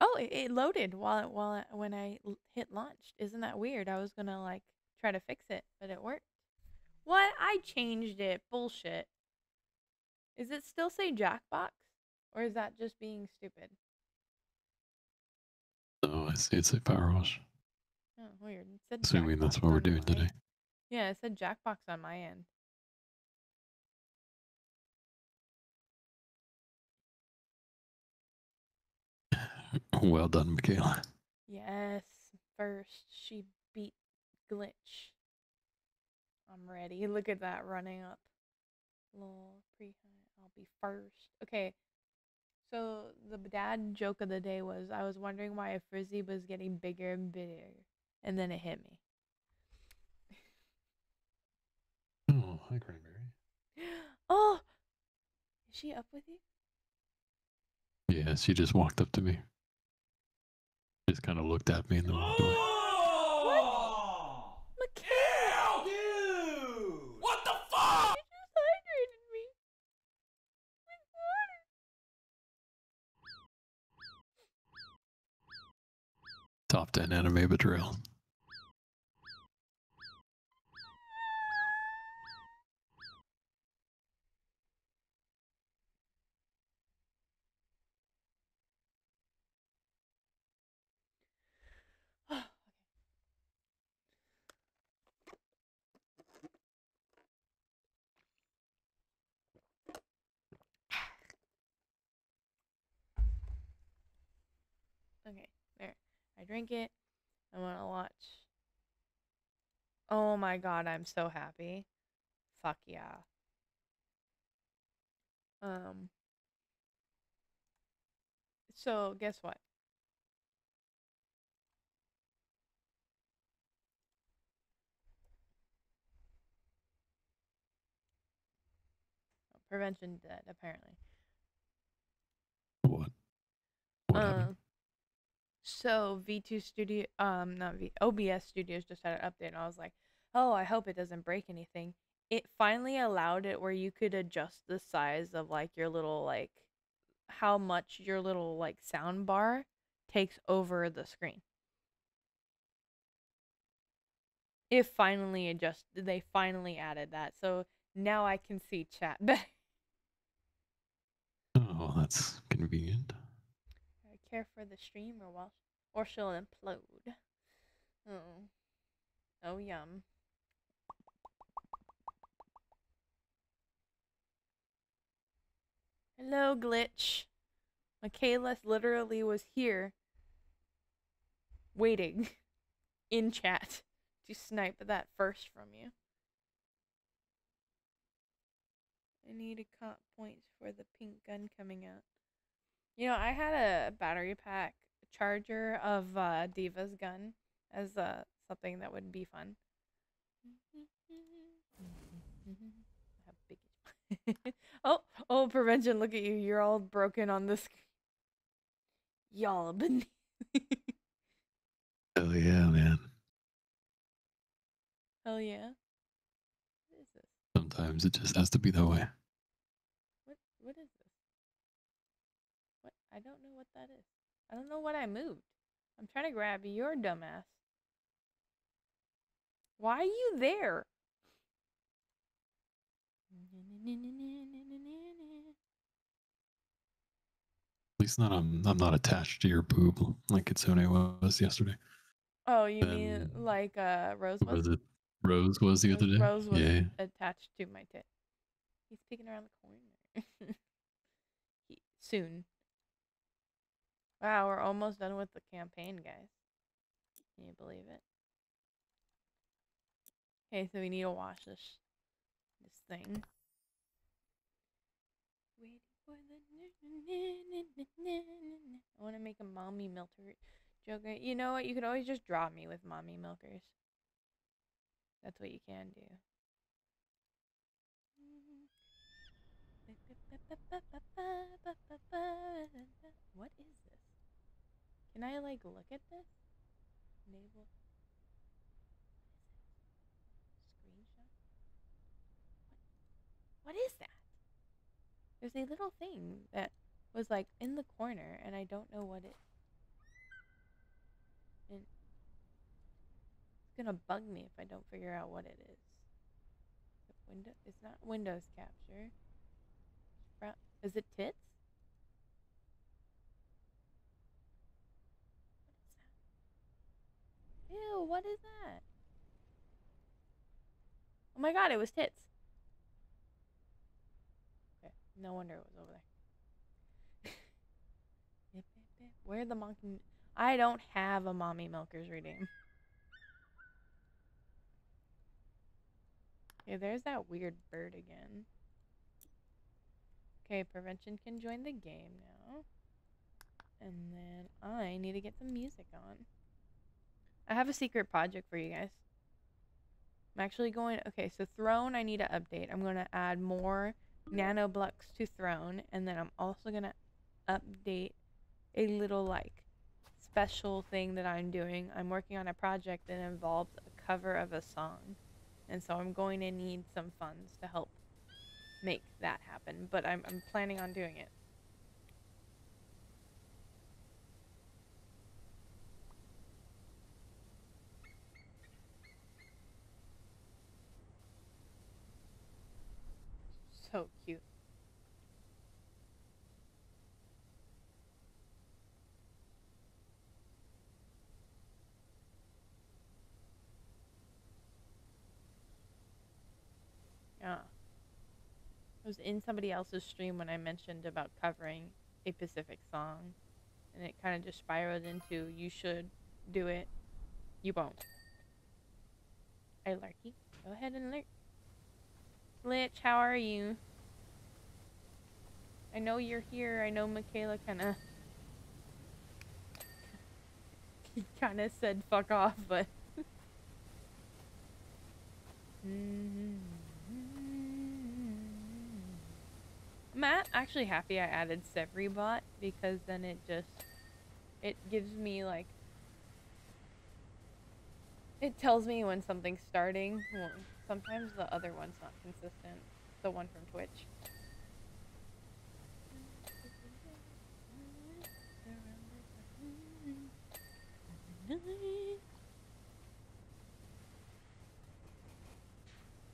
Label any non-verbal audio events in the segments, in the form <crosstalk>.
Oh, it, it loaded while it, while it, when I l- hit launch. Isn't that weird? I was gonna like try to fix it, but it worked. What? I changed it. Bullshit. Is it still say Jackbox, or is that just being stupid? Oh, I see. It's a power wash. Oh, weird. It said Assuming that's Jackbox what we're on doing my- today. Yeah, it said Jackbox on my end. <laughs> Well done, Michaela. Yes, first she beat glitch. I'm ready. Look at that running up. Little pre I'll be first. Okay. So the dad joke of the day was I was wondering why a frizzy was getting bigger and bigger and then it hit me. Oh, hi, Cranberry. <gasps> Oh is she up with you? Yeah, she just walked up to me. Just kind of looked at me and then walked away. Oh! Michaela! dude! What the fuck? You just hydrated me. With water. Top 10 anime betrayal. Okay, there. I drink it. I want to watch. Oh my god, I'm so happy. Fuck yeah. Um. So, guess what? Prevention dead, apparently. What? What happened? Um, so V2 Studio, um, not V, OBS Studios just had an update, and I was like, oh, I hope it doesn't break anything. It finally allowed it where you could adjust the size of like your little like how much your little like sound bar takes over the screen. It finally adjusted. They finally added that, so now I can see chat. <laughs> Oh, that's convenient. Care for the stream or while or she'll implode. Oh. Oh yum. Hello, glitch. Michaela literally was here waiting <laughs> in chat to snipe that first from you. I need a cop points for the pink gun coming out. You know, I had a battery pack charger of uh, Diva's gun as uh, something that would be fun. <laughs> Oh, oh, prevention! Look at you. You're all broken on this. Y'all beneath. <laughs> Hell yeah, man. Hell yeah. What is this? Sometimes it just has to be that way. What what is this? What I don't know what that is. I don't know what I moved. I'm trying to grab your dumbass. Why are you there? At least not I'm I'm not attached to your boob like Kitsune was yesterday. Oh, you mean Um, like uh Rose Was was? Rose was the other day? Rose was yeah. attached to my tit. He's peeking around the corner. <laughs> he, soon. Wow, we're almost done with the campaign, guys. Can you believe it? Okay, so we need to wash this this thing. <laughs> I want to make a mommy milker joke. Uh, you know what? You could always just draw me with mommy milkers. That's what you can do. <laughs> What is this? Can I like look at this? Enable. Screenshot. What? What is that? There's a little thing that was like in the corner, and I don't know what it. And it's gonna bug me if I don't figure out what it is. Window. It's not Windows capture. Is it tits? Ew, what is that? Oh my god, it was tits. Okay, no wonder it was over there. <laughs> Where the monkey? I don't have a mommy milkers redeem. <laughs> Okay, there's that weird bird again. Okay, prevention can join the game now. And then I need to get some music on. I have a secret project for you guys. I'm actually going okay, so Throne I need to update. I'm gonna add more nano to Throne, and then I'm also gonna update a little like special thing that I'm doing. I'm working on a project that involves a cover of a song. And so I'm going to need some funds to help make that happen, but I'm I'm planning on doing it. So cute. Yeah. I was in somebody else's stream when I mentioned about covering a Pacific song, and it kind of just spiraled into you should do it, you won't. Hey, Larky, go ahead and lurk. Glitch, how are you? I know you're here. I know Michaela kind of. He <laughs> kind of said fuck off, but. <laughs> I'm actually happy I added Sevribot because then it just it gives me like it tells me when something's starting. Well, sometimes the other one's not consistent. The one from Twitch.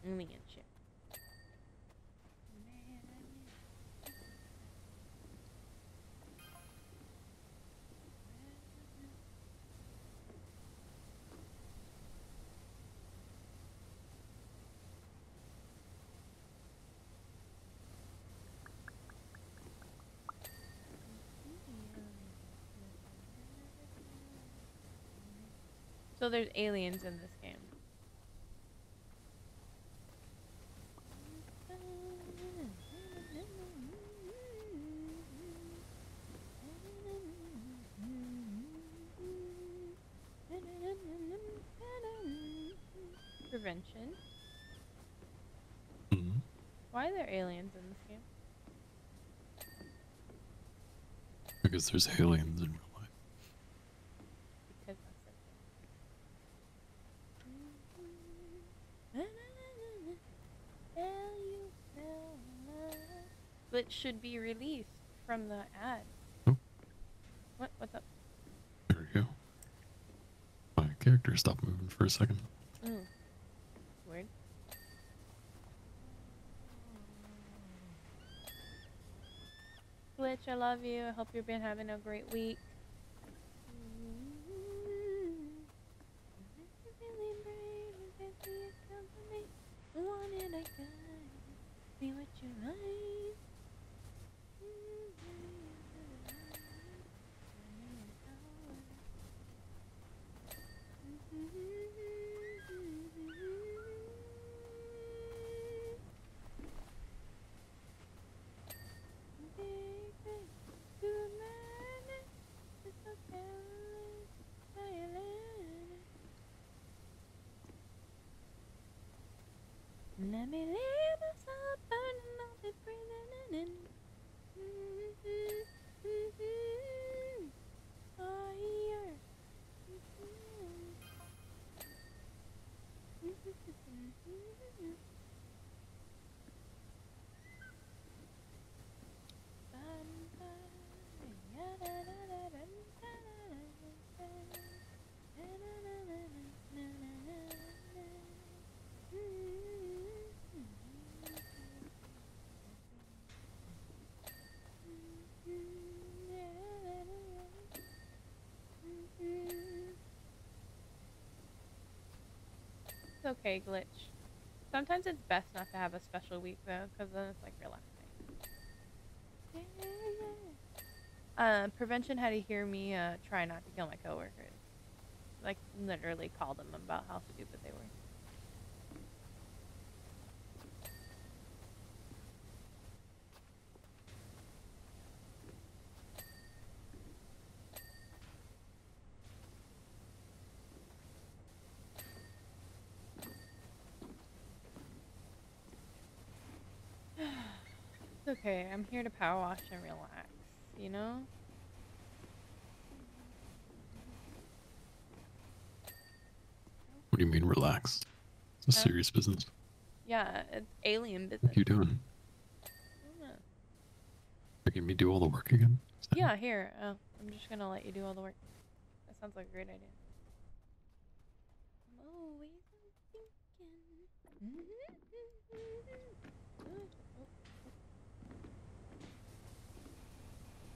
Alien So there's aliens in this game. Prevention. Mhm. Why are there aliens in this game? Because there's aliens in real life. Because I said so. Should be released from the ad. Oh. What? What's up? There we go. My character stopped moving for a second. Mm. Weird. Glitch, I love you. I hope you've been having a great week. Wanted a guy, be what you like. Okay, glitch. Sometimes it's best not to have a special week though, because then it's like relaxing. Uh, prevention had to hear me uh, try not to kill my coworkers. Like literally call them about how stupid they were. It's okay. I'm here to power wash and relax. You know? What do you mean, relax? It's a serious business. Yeah, it's alien What business. you doing? Making me do all the work again? Yeah, here. Oh, I'm just gonna let you do all the work. That sounds like a great idea. I'm always thinking.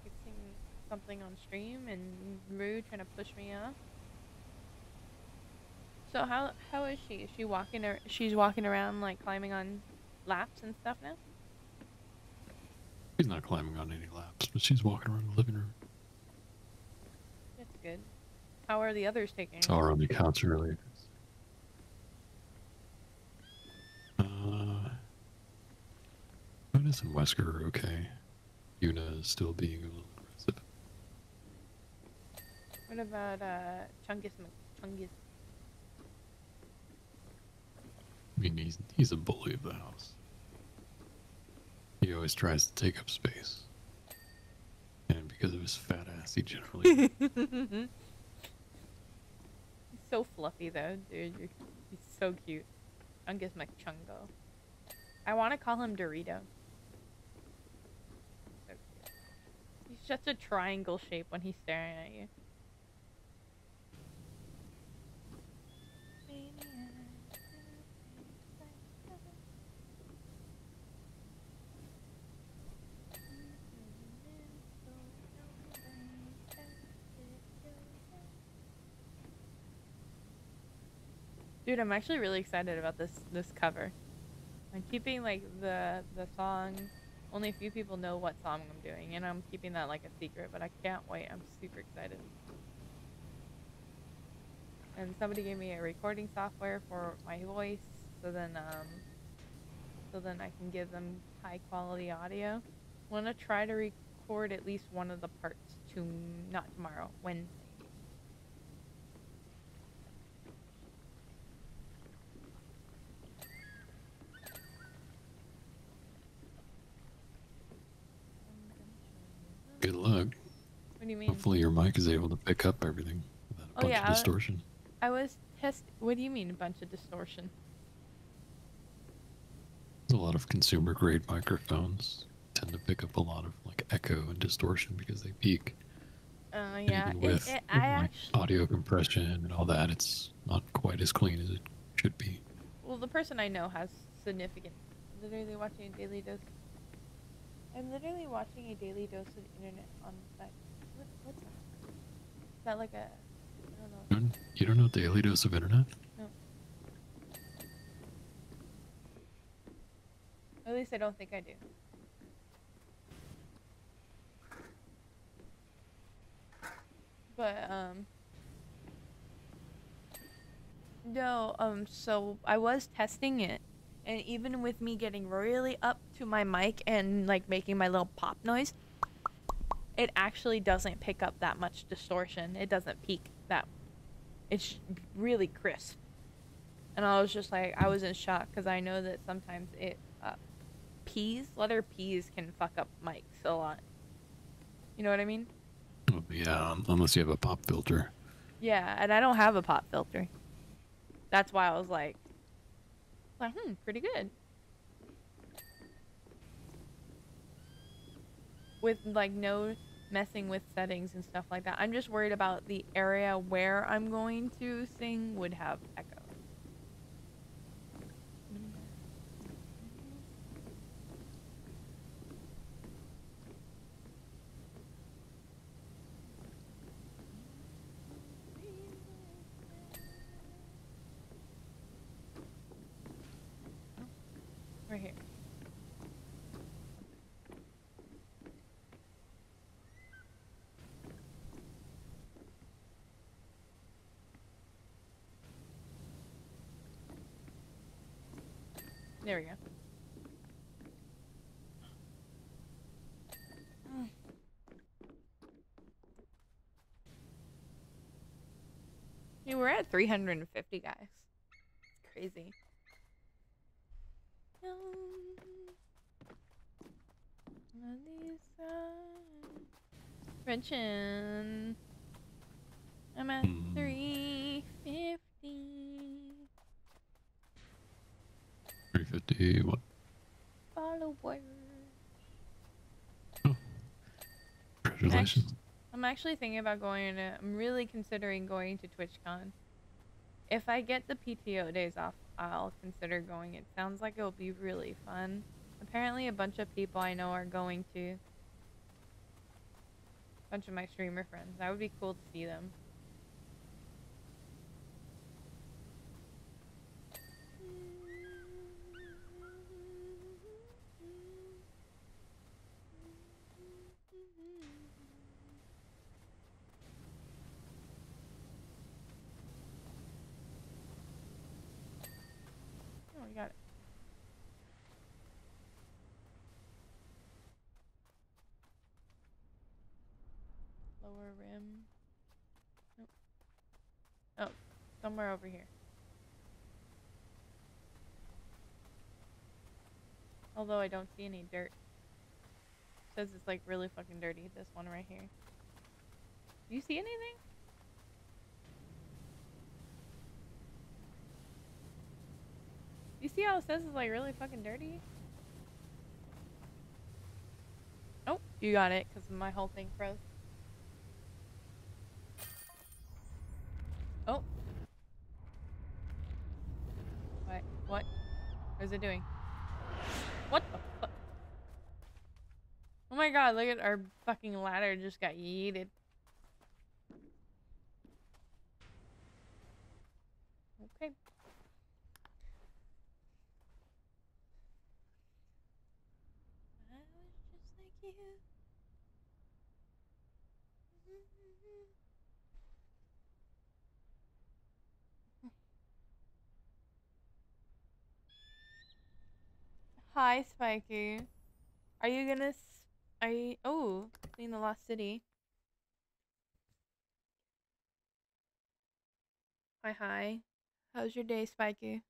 Fixing something on stream and Rue trying to push me off. So how how is she? Is she walking? Ar- she's walking around like climbing on laps and stuff now. She's not climbing on any laps, but she's walking around the living room. That's good. How are the others taking? Saw her on the couch earlier. Uh, Jonas and Wesker are okay. Yuna is still being a little. What about uh Chungus McChungus? I mean, he's, he's a bully of the house. He always tries to take up space. And because of his fat ass, he generally. He's <laughs> <laughs> so fluffy though, dude. You're, he's so cute. Chungus McChungo. I want to call him Dorito. So. He's such a triangle shape when he's staring at you. Dude, I'm actually really excited about this this cover. I'm keeping like the the song. Only a few people know what song I'm doing, and I'm keeping that like a secret. But I can't wait. I'm super excited. And somebody gave me a recording software for my voice, so then um, so then I can give them high quality audio. Want to try to record at least one of the parts to not tomorrow, Wednesday. Good luck. What do you mean? Hopefully, your mic is able to pick up everything without a Oh, bunch yeah, of I- distortion. I was test. What do you mean a bunch of distortion? A lot of consumer grade microphones tend to pick up a lot of like echo and distortion because they peak. Uh, yeah. with, it, with, I like, actually. audio compression and all that, it's not quite as clean as it should be. Well, the person I know has significant. Literally watching a daily dose. I'm literally watching a daily dose of internet on what's that? Is that like a? I don't know. You don't- know daily dose of internet? At least I don't think I do. But um No, um so I was testing it and even with me getting really up to my mic and like making my little pop noise, it actually doesn't pick up that much distortion. It doesn't peak that. It's really crisp. And I was just like I was in shock cuz I know that sometimes it uh, P's, letter P's can fuck up mics a lot. You know what I mean? Oh, yeah, unless you have a pop filter. Yeah, and I don't have a pop filter. That's why I was like, like, hmm, pretty good. With like no messing with settings and stuff like that. I'm just worried about the area where I'm going to sing would have echo. Right here. There we go. Hey, we're at 350 guys. It's crazy. Gretchen. I'm at Hmm. 350 350. What? followers. Congratulations. I'm actually thinking about going to. I'm really considering going to TwitchCon. If I get the PTO days off, I'll consider going. It sounds like it'll be really fun. Apparently, a bunch of people I know are going to. A bunch of my streamer friends. That would be cool to see them. Lower rim. Nope. Oh, somewhere over here. Although I don't see any dirt. says it's like really fucking dirty, this one right here. Do you see anything? You see how it says it's like really fucking dirty? Oh, you got it because my whole thing froze. Oh. What? What? What is it doing? What the fuck? Oh my god, look at our fucking ladder just got yeeted. Hi, Spiky. Are you gonna? S- are you? Oh, clean the lost city. Hi, hi. How's your day, Spiky?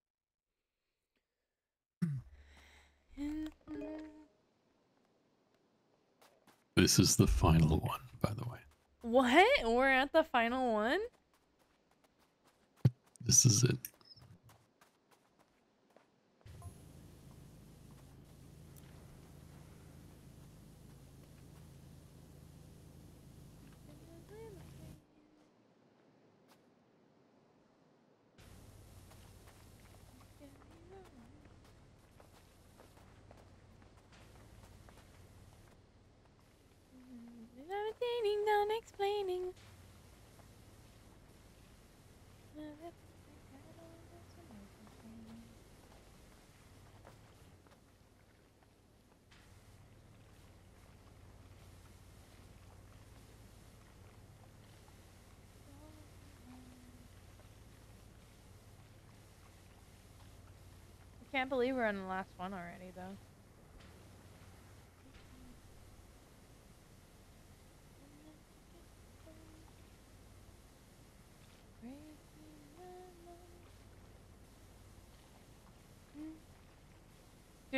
This is the final one, by the way. What? We're at the final one? This is it. Not explaining. I can't believe we're on the last one already, though.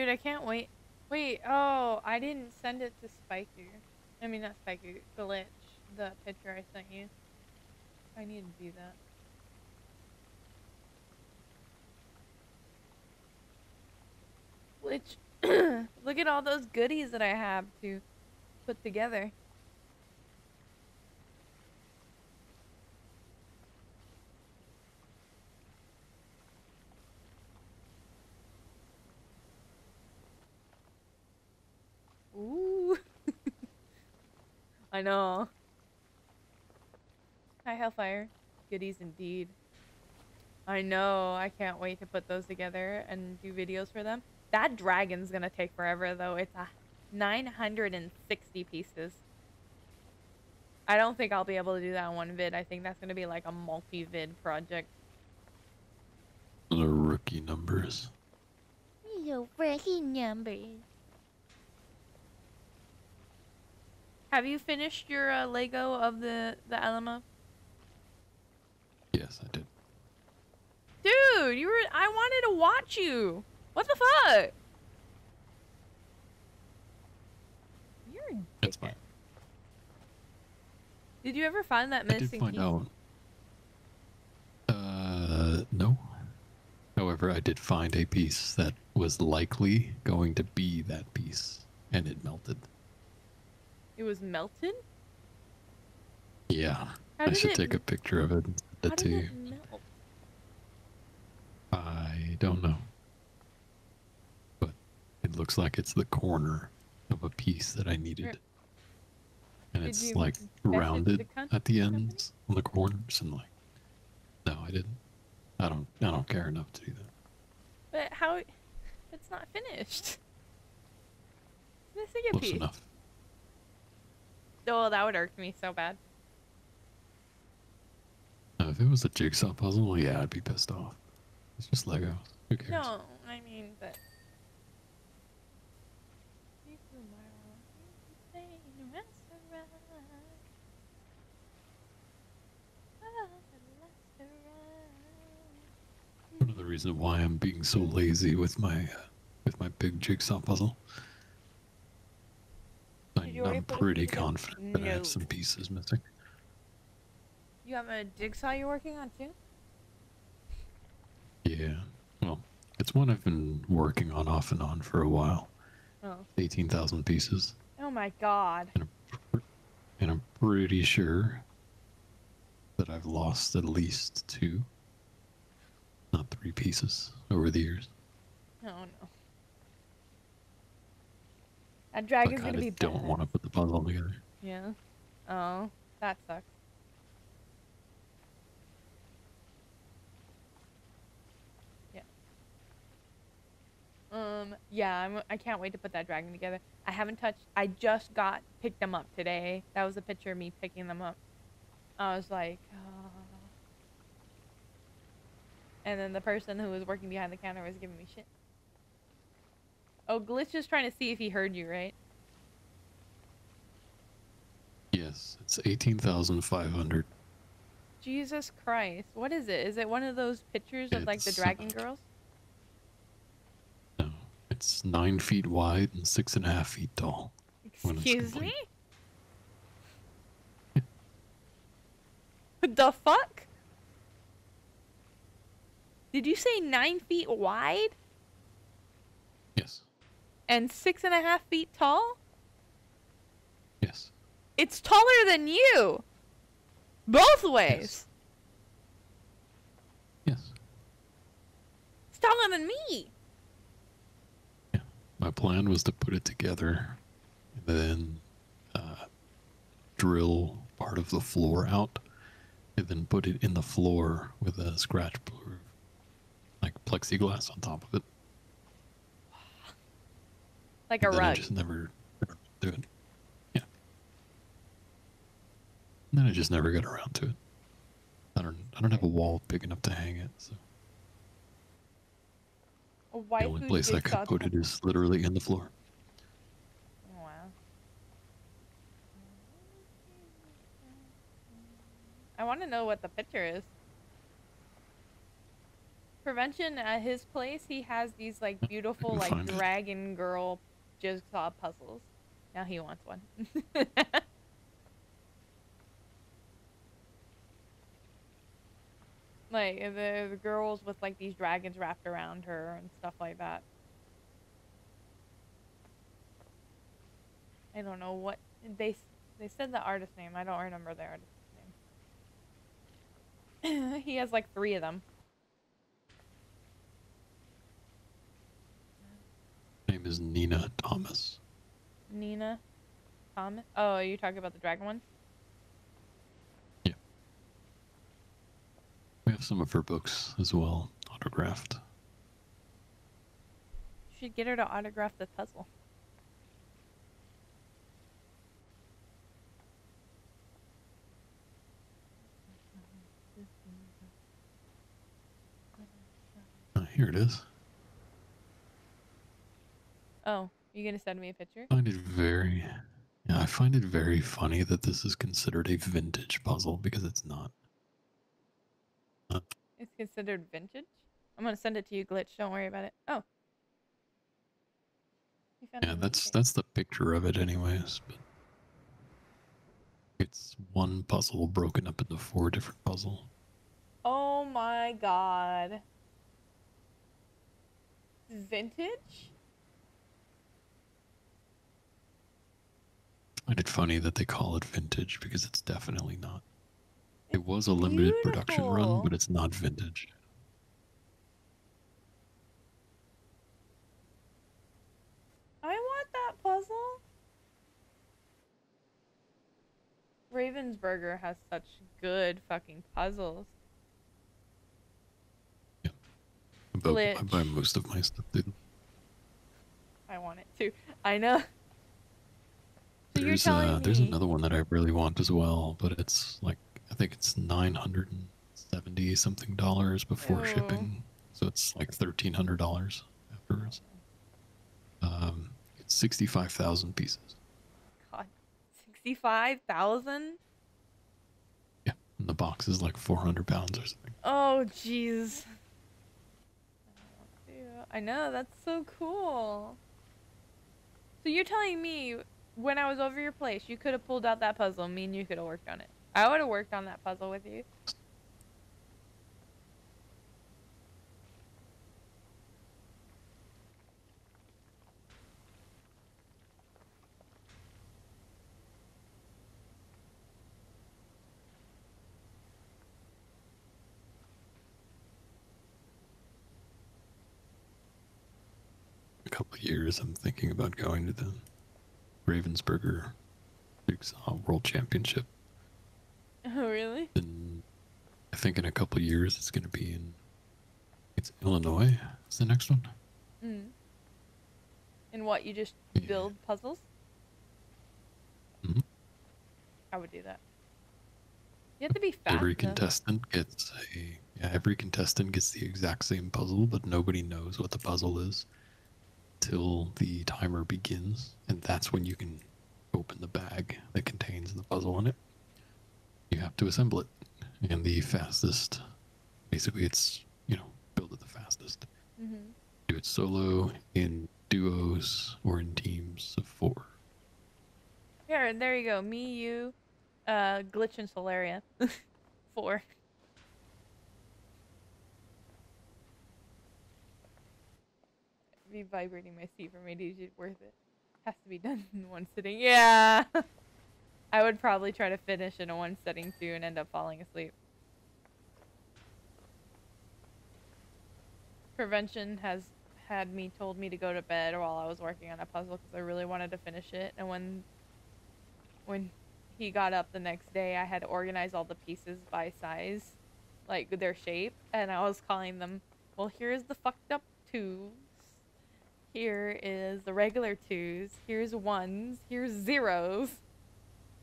Dude, I can't wait. Wait, oh, I didn't send it to Spiker. I mean, not Spiker, Glitch, the picture I sent you. I need to do that. Which, <clears throat> look at all those goodies that I have to put together. Ooh. I know. Hi, Hellfire. Goodies indeed. I know. I can't wait to put those together and do videos for them. That dragon's gonna take forever though. It's a 960 pieces. I don't think I'll be able to do that in one vid. I think that's gonna be like a multi-vid project. The rookie numbers. Your rookie numbers. Have you finished your uh, Lego of the the Alamo? Yes, I did. Dude, you were I wanted to watch you. What the fuck? You're a That's fine. Did you ever find that missing I did find piece? out. Uh, no. However, I did find a piece that was likely going to be that piece, and it melted. It was melted? Yeah, How I should it, take a picture of it The how it did it melt? I don't know. But it looks like it's the corner of a piece that I needed. And Did it's like message the rounded at the ends on the corners and like No, I didn't. I don't I don't care enough to do that. But how it's not finished. It's missing a Close piece. enough. Oh, that would irk me so bad. Now, if it was a jigsaw puzzle, yeah, I'd be pissed off. It's just Legos. Who cares? No, I mean, but. One of the reasons why I'm being so lazy with my uh, with my big jigsaw puzzle. You I'm pretty confident that I have some pieces missing. You have a jigsaw you're working on too? Yeah. Well, it's one I've been working on off and on for a while. Oh. 18,000 pieces. Oh my god. And I'm pretty sure that I've lost at least two, not three pieces over the years. Oh no. That dragon's gonna be don't bad. want to put the puzzle together. Yeah. Oh, that sucks. Yeah. Um. Yeah. I'm. I can't wait to put that dragon together. I haven't touched. I just got picked them up today. That was a picture of me picking them up. I was like. Oh. And then the person who was working behind the counter was giving me shit. Oh, Glitch is trying to see if he heard you, right? Yes, it's 18,500. Jesus Christ. What is it? Is it one of those pictures of like the dragon girls? No, it's nine feet wide and six and a half feet tall. Excuse me? the fuck? Did you say nine feet wide and six and a half feet tall? yes. It's taller than you. Both ways. Yes. It's taller than me. Yeah. My plan was to put it together and then uh, drill part of the floor out and then put it in the floor with a scratch proof, like plexiglass on top of it. Like a then I rug. just never do it. Yeah. And then I just never got around to it. I don't. I don't have a wall big enough to hang it. So A the only place I could put it is literally in the floor. Wow. I want to know what the picture is. Prevention at his place, he has these like <laughs> beautiful like dragon girl jigsaw puzzles. Now he wants one. <laughs> like the, the girls with like these dragons wrapped around her and stuff like that. I don't know what they they said the artist name. I don't remember the artist's name. <clears throat> he has like three of them. Name is Nene Thomas. Nene, Thomas. Oh, are you talking about the dragon one? Yeah. We have some of her books as well, autographed. You should get her to autograph the puzzle. Uh, here it is. Oh, you gonna send me a picture? I find it very, yeah, I find it very funny that this is considered a vintage puzzle because it's not. Uh, it's considered vintage. I'm gonna send it to you, glitch. Don't worry about it. Oh. You found it Yeah, that's that's the picture of it, anyways. But it's one puzzle broken up into four different puzzles. Oh my god. Vintage? Find it funny that they call it vintage because it's definitely not. It was a limited production run, but it's not vintage. I want that puzzle. Ravensburger has such good fucking puzzles. But I buy Glitch. most of my stuff. Dude. I want it too. I know. So you're There's telling uh, me there's another one that I really want as well, but it's like I think it's nine hundred and seventy something dollars before shipping, so it's like thirteen hundred dollars afterwards. Um, it's sixty five thousand pieces. God, sixty-five thousand. Yeah, and the box is like four hundred pounds or something. Oh, jeez. I know, that's so cool. So you're telling me when I was over your place, you could have pulled out that puzzle, me and you could have worked on it. I would have worked on that puzzle with you. a couple years, I'm thinking about going to the Ravensburger Jigsaw World Championship. <laughs> Oh, really? And I think in a couple years, it's going to be in. It's Illinois. Is the next one? Mm. And what, you just Yeah. build puzzles? Mhm. I would do that. You have to be fast. every though. contestant gets a. Yeah, every contestant gets the exact same puzzle, but nobody knows what the puzzle is till the timer begins, and that's when you can open the bag that contains the puzzle in it. You have to assemble it, and the fastest. Basically, it's you know build it the fastest. Mhm. Do it solo, in duos, or in teams of four. Here, there you go. Me, you, uh, Glitch and Solaria. <laughs> Four. Be vibrating my seat for my DJ worth it. Has to be done <laughs> in one sitting. Yeah. <laughs> I would probably try to finish in a one sitting too and end up falling asleep. Prevention has had me told me to go to bed while I was working on a puzzle because I really wanted to finish it. And when when he got up the next day, I had to organize all the pieces by size, like their shape, and I was calling them. Well, here's the fucked up twos. Here is the regular twos. Here's ones. Here's zeros.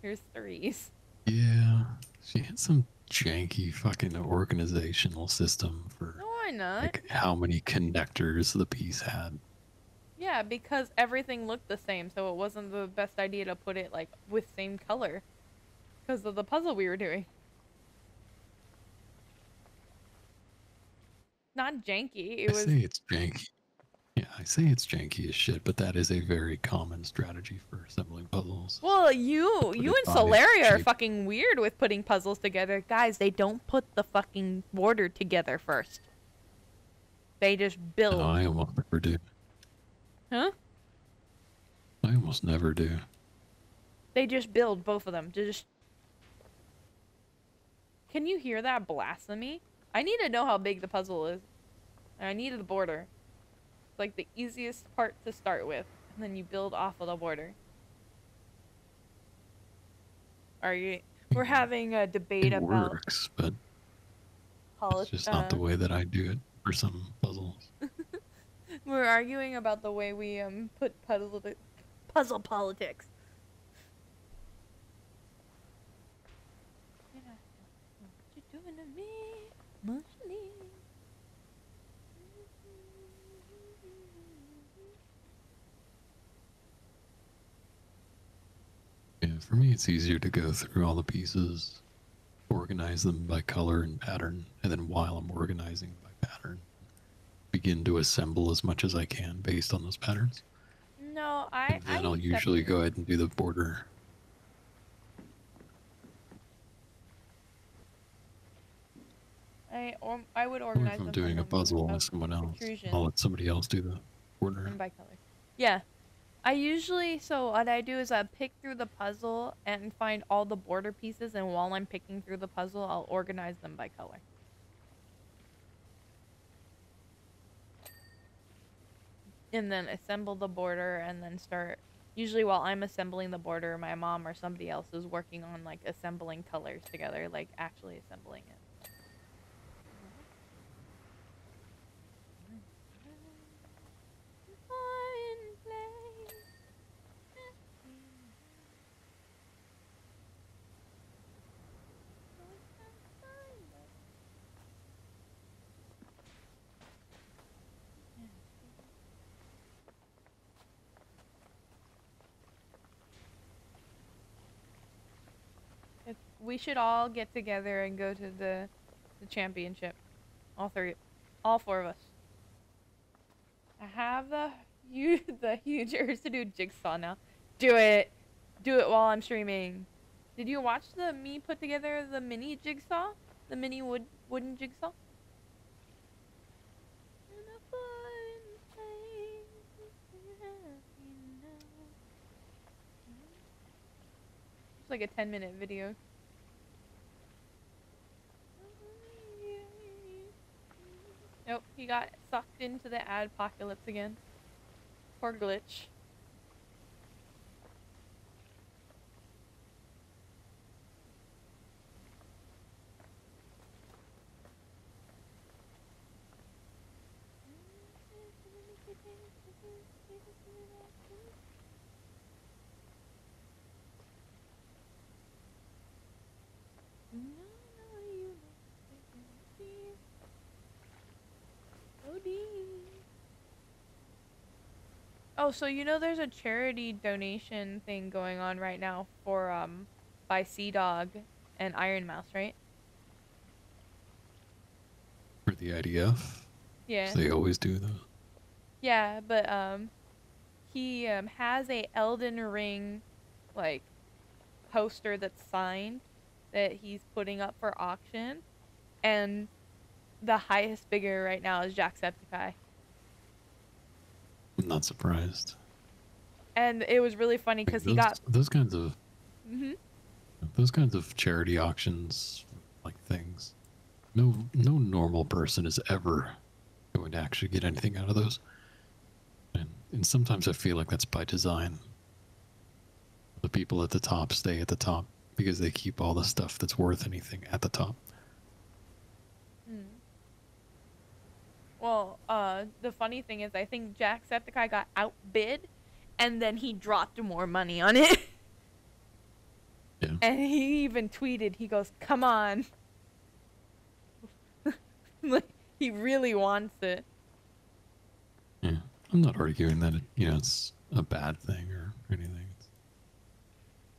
Here's threes. Yeah, she had some janky fucking organizational system for No, why not? like how many connectors the piece had. Yeah, because everything looked the same, so it wasn't the best idea to put it like with same color, because of the puzzle we were doing. Not janky. It I was say it's janky. Yeah, I say it's janky as shit, but that is a very common strategy for assembling puzzles. Well, you you and Solaria are fucking weird with putting puzzles together. Guys, they don't put the fucking border together first. They just build. No, I almost never do. Huh? I almost never do. They just build both of them. Just Can you hear that blasphemy? I need to know how big the puzzle is. I need the border. It's like the easiest part to start with, and then you build off of the border. Are you we're <laughs> having a debate It about works, but poli- it's just not the uh, way that I do it for some puzzles. <laughs> We're arguing about the way we um put puzzle puzzle politics. What you doing to me, Mussolini? Yeah, for me, it's easier to go through all the pieces, organize them by color and pattern, and then while I'm organizing by pattern, begin to assemble as much as I can based on those patterns. No, I. And then I I'll usually go ahead and do the border. I or I would Or organize if I'm doing a puzzle with someone else, I'll let somebody else do the border. and by color. Yeah. I usually so what I do is I pick through the puzzle and find all the border pieces and while I'm picking through the puzzle I'll organize them by color. And then assemble the border and then start usually while I'm assembling the border my mom or somebody else is working on like assembling colors together like actually assembling it. If we should all get together and go to the the championship. All three, all four of us. I have the <laughs> you the huge urge to do jigsaw now. Do it. Do it while I'm streaming. Did you watch the me put together the mini jigsaw? The mini wood wooden jigsaw? It's like a 10 minute video. Nope, he got sucked into the ad apocalypse again. Poor glitch. Oh, so you know there's a charity donation thing going on right now for um by CDawg and Ironmouse, right? For the IDF, Yeah. they always do those. Yeah, but um he um has a Elden Ring like poster that's signed that he's putting up for auction and the highest bidder right now is Jacksepticeye. Not surprised. And it was really funny cuz he got those kinds of mhm those kinds of charity auctions, like things. No, no normal person is ever going to actually get anything out of those. And, and sometimes I feel like that's by design. The people at the top stay at the top because they keep all the stuff that's worth anything at the top. Hmm. Well, uh, the funny thing is, I think Jacksepticeye got outbid, and then he dropped more money on it. <laughs> Yeah. And he even tweeted, he goes, "Come on." <laughs> like he really wants it. Yeah, I'm not arguing that it, you know it's a bad thing or anything. It's,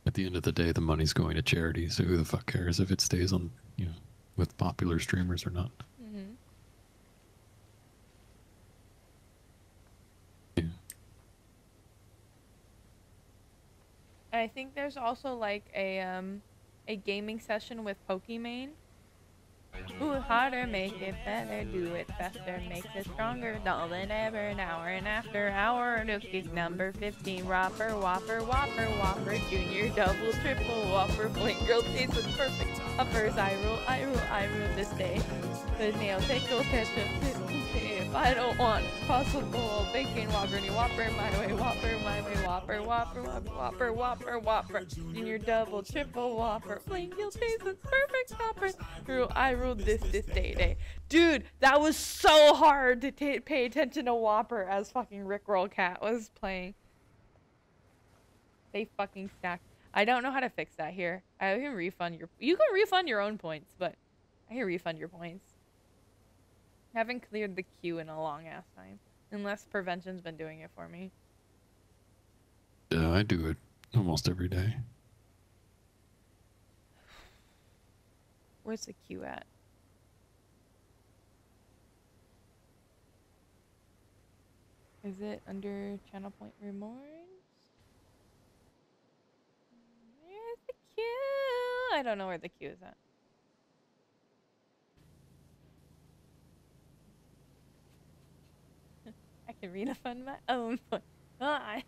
at the end of the day, the money's going to charity, so who the fuck cares if it stays on you know with popular streamers or not? hmm Yeah. I think there's also like a um a gaming session with Pokimane. Ooh, harder, make it better, do it faster, makes it stronger, dull than ever, an hour and after hour, Nookie number 15, Whopper, Whopper, Whopper, Whopper, Junior, Double, Triple, Whopper, Flink Girl, tastes with perfect uppers, I rule, I rule, I rule this day. The nail tickle, ketchup, I don't want possible bacon, Whopper, any Whopper, my way, Whopper, my way, Whopper, Whopper, Whopper, Whopper, Whopper, Whopper, Junior, Double, Triple, Whopper, Flink Girl, tastes with perfect Whopper, rule, I rule, this this day day. Dude, that was so hard to pay attention to Whopper as fucking Rickroll Cat was playing. They fucking stacked. I don't know how to fix that here. I can refund your. You can refund your own points, but I can refund your points. Haven't cleared the queue in a long ass time, unless prevention's been doing it for me. Yeah, I do it almost every day. Where's the queue at? Is it under channel point remorse? Where's the queue? I don't know where the queue is at. I can refund my own point. I.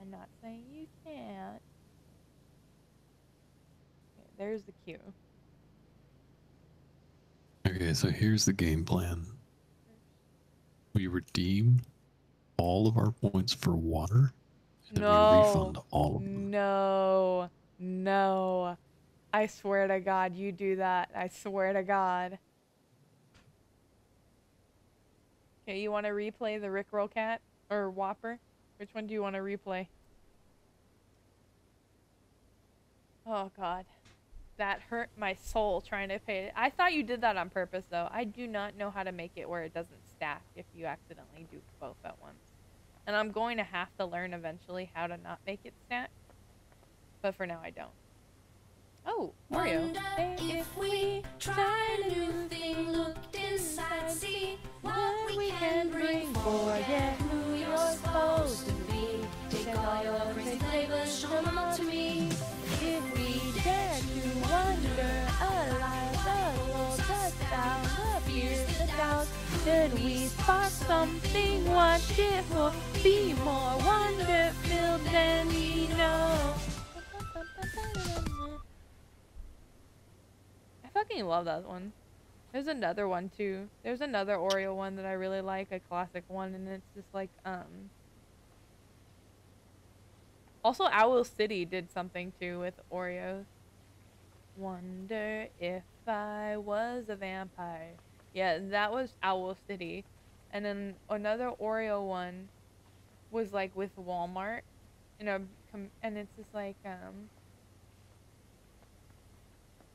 I'm not saying you can't. Okay, there's the cue. Okay, so here's the game plan. We redeem all of our points for water, and then we refund all of them. No, no. I swear to God, you do that. I swear to God. Okay, you want to replay the Rickroll Cat or Whopper? Which one do you want to replay? Oh God, that hurt my soul trying to pay it. I thought you did that on purpose, though. I do not know how to make it where it doesn't stack if you accidentally do both at once. And I'm going to have to learn eventually how to not make it stack. But for now, I don't. Oh. Wonder if we tried a new thing, looked inside, see what we can bring forget who you're supposed to be. Take all your crazy flavors, show them all to me. If we dare to wonder, alive, the world touch down the fears, the doubts. Should we spark something? What it will be more wonder filled than we know? Fucking love that one. There's another one too. There's another Oreo one that I really like, a classic one, and it's just like um. Also, Owl City did something too with Oreos. Wonder if I was a vampire. Yeah, that was Owl City. And then another Oreo one was like with Walmart. You know, and it's just like um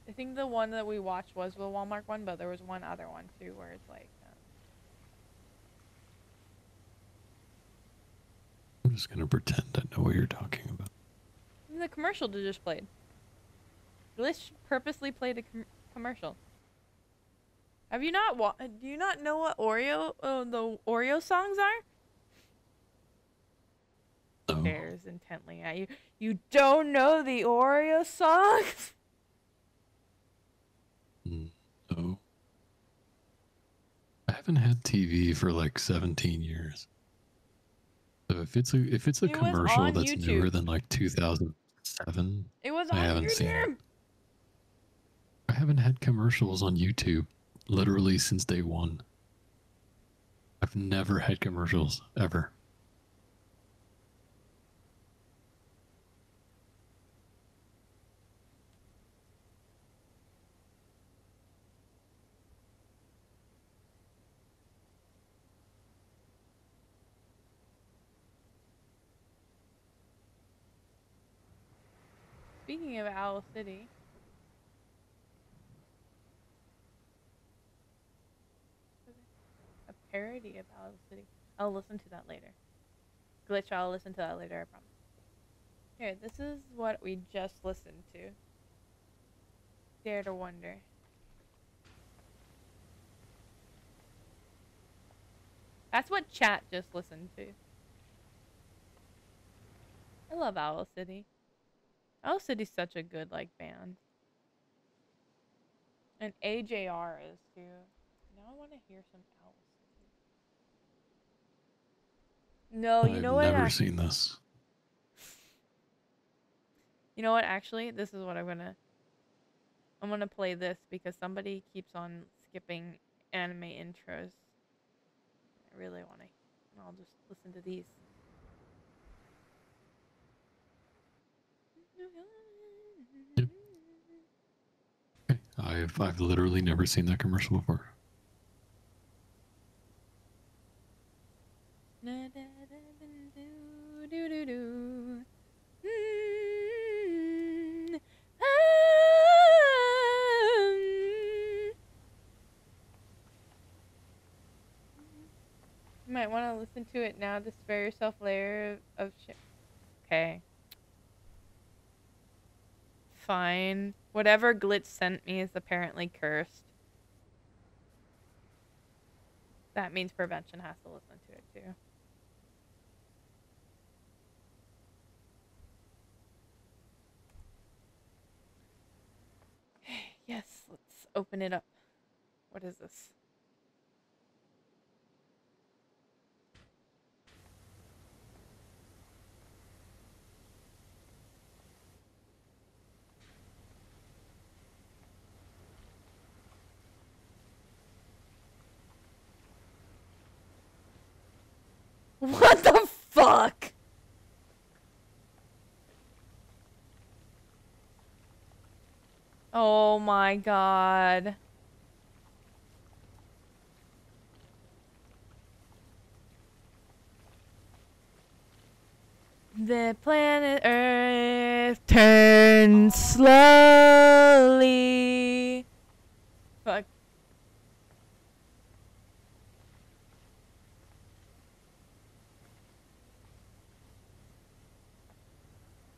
I think the one that we watched was the Walmart one, but there was one other one too where it's like um, I'm just gonna pretend I know what you're talking about. the commercial that just played. Glitch purposely played a com- commercial. Have you not wa- do you not know what Oreo uh, the Oreo songs are? Stares intently at you. You don't know the Oreo songs? <laughs> Mm, No. I haven't had TV for like 17 years. So if it's a if it's a It commercial on that's newer than like 2007, It was on I haven't seen it. I haven't had commercials on YouTube literally since day one. I've never had commercials ever. Speaking of Owl City. A parody of Owl City. I'll listen to that later. Glitch, I'll listen to that later, I promise. Here, this is what we just listened to. Dare to Wonder. That's what chat just listened to. I love Owl City. Owl City's such a good like band. And AJR is too. Now I want to hear some Owl City. No, you I've know what? I've never seen this. You know what? Actually, this is what I'm gonna. I'm gonna play this because somebody keeps on skipping anime intros. I really want to. I'll just listen to these. Yep. Okay, I've I've literally never seen that commercial before. You might want to listen to it now to spare yourself layer of shit. Okay. Fine. Whatever glitch sent me is apparently cursed. That means prevention has to listen to it too. <sighs> Yes, let's open it up. What is this? What the fuck? Oh my god. The planet Earth turns slowly. Fuck.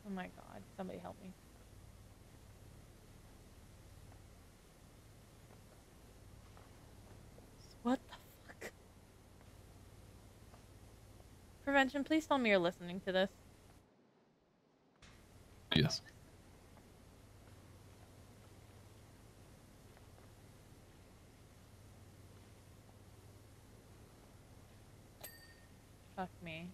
Oh my god, somebody help me. What the fuck? Prevention, please tell me you're listening to this. Yes. Fuck me.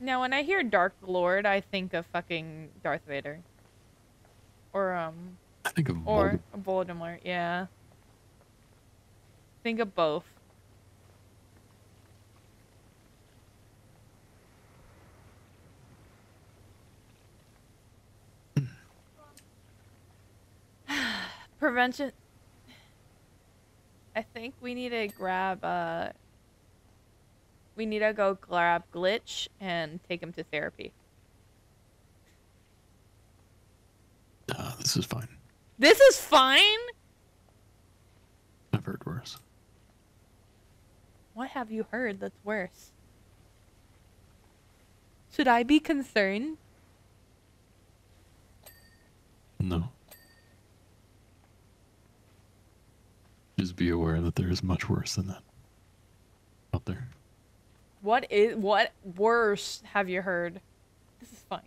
Now, when I hear Dark Lord, I think of fucking Darth Vader. Or, um, I think of or Voldemort. Voldemort, yeah. Think of both. <sighs> Prevention. I think we need to grab, uh, we need to go grab Glitch and take him to therapy. Uh, this is fine. This is fine? I've heard worse. What have you heard that's worse? Should I be concerned? No. Just be aware that there is much worse than that out there. What is what worse have you heard? This is fine.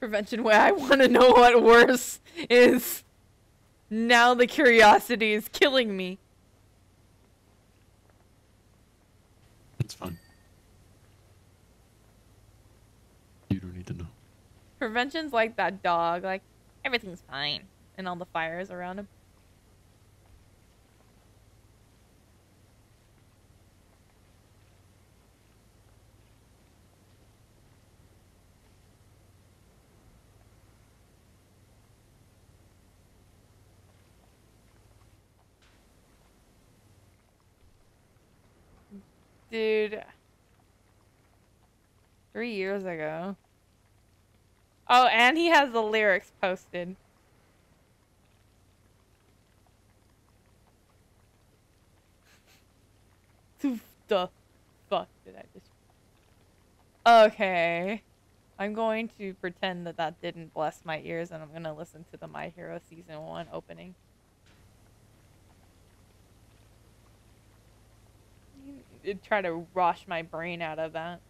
Prevention way I want to know what worse is. Now the curiosity is killing me. It's fine. You don't need to know. Prevention's like that dog, like everything's fine, and all the fires around him. Dude. Three years ago. Oh, and he has the lyrics posted. <laughs> The fuck did I just... Okay. I'm going to pretend that that didn't bless my ears and I'm going to listen to the My Hero Season 1 opening. It'd try to wash my brain out of that.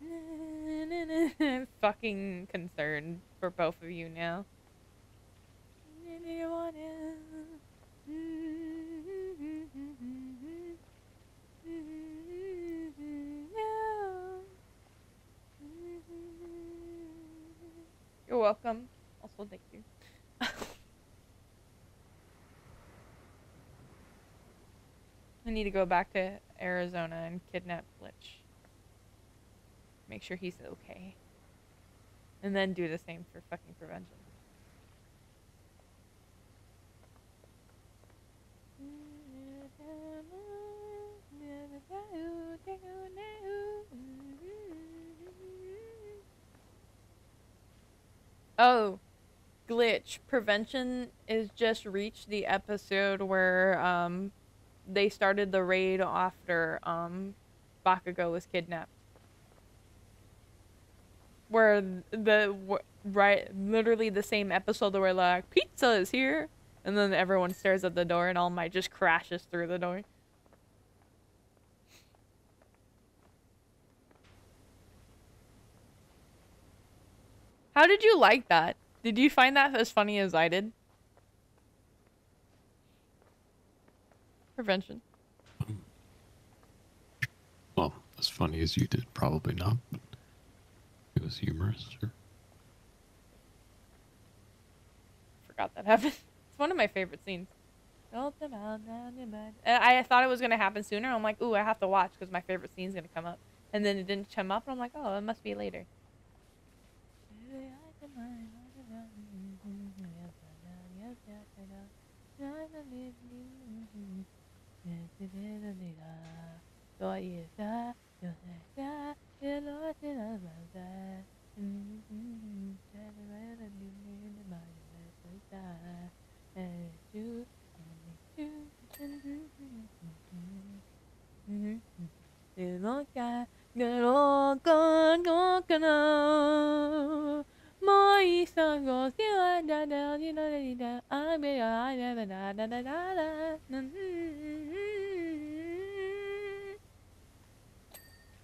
I'm fucking concerned for both of you now. You're welcome. Also, thank you. I need to go back to Arizona and kidnap Glitch. Make sure he's okay. And then do the same for fucking prevention. Oh, glitch prevention is just reached the episode where um they started the raid after um Bakugo was kidnapped. Where the right literally the same episode where like pizza is here and then everyone stares at the door and All Might just crashes through the door. How did you like that? Did you find that as funny as I did? Prevention. Well, as funny as you did, probably not. But it was humorous. Sure. Forgot that happened. <laughs> It's one of my favorite scenes. And I thought it was gonna happen sooner. I'm like, ooh, I have to watch because my favorite scene's gonna come up. And then it didn't come up, and I'm like, oh, it must be later. 所以说，有谁家也落进了满载。嗯嗯，在这为了你，你的马也存在。And you, and you, and you, and you. 你落下，你落个，我个呢？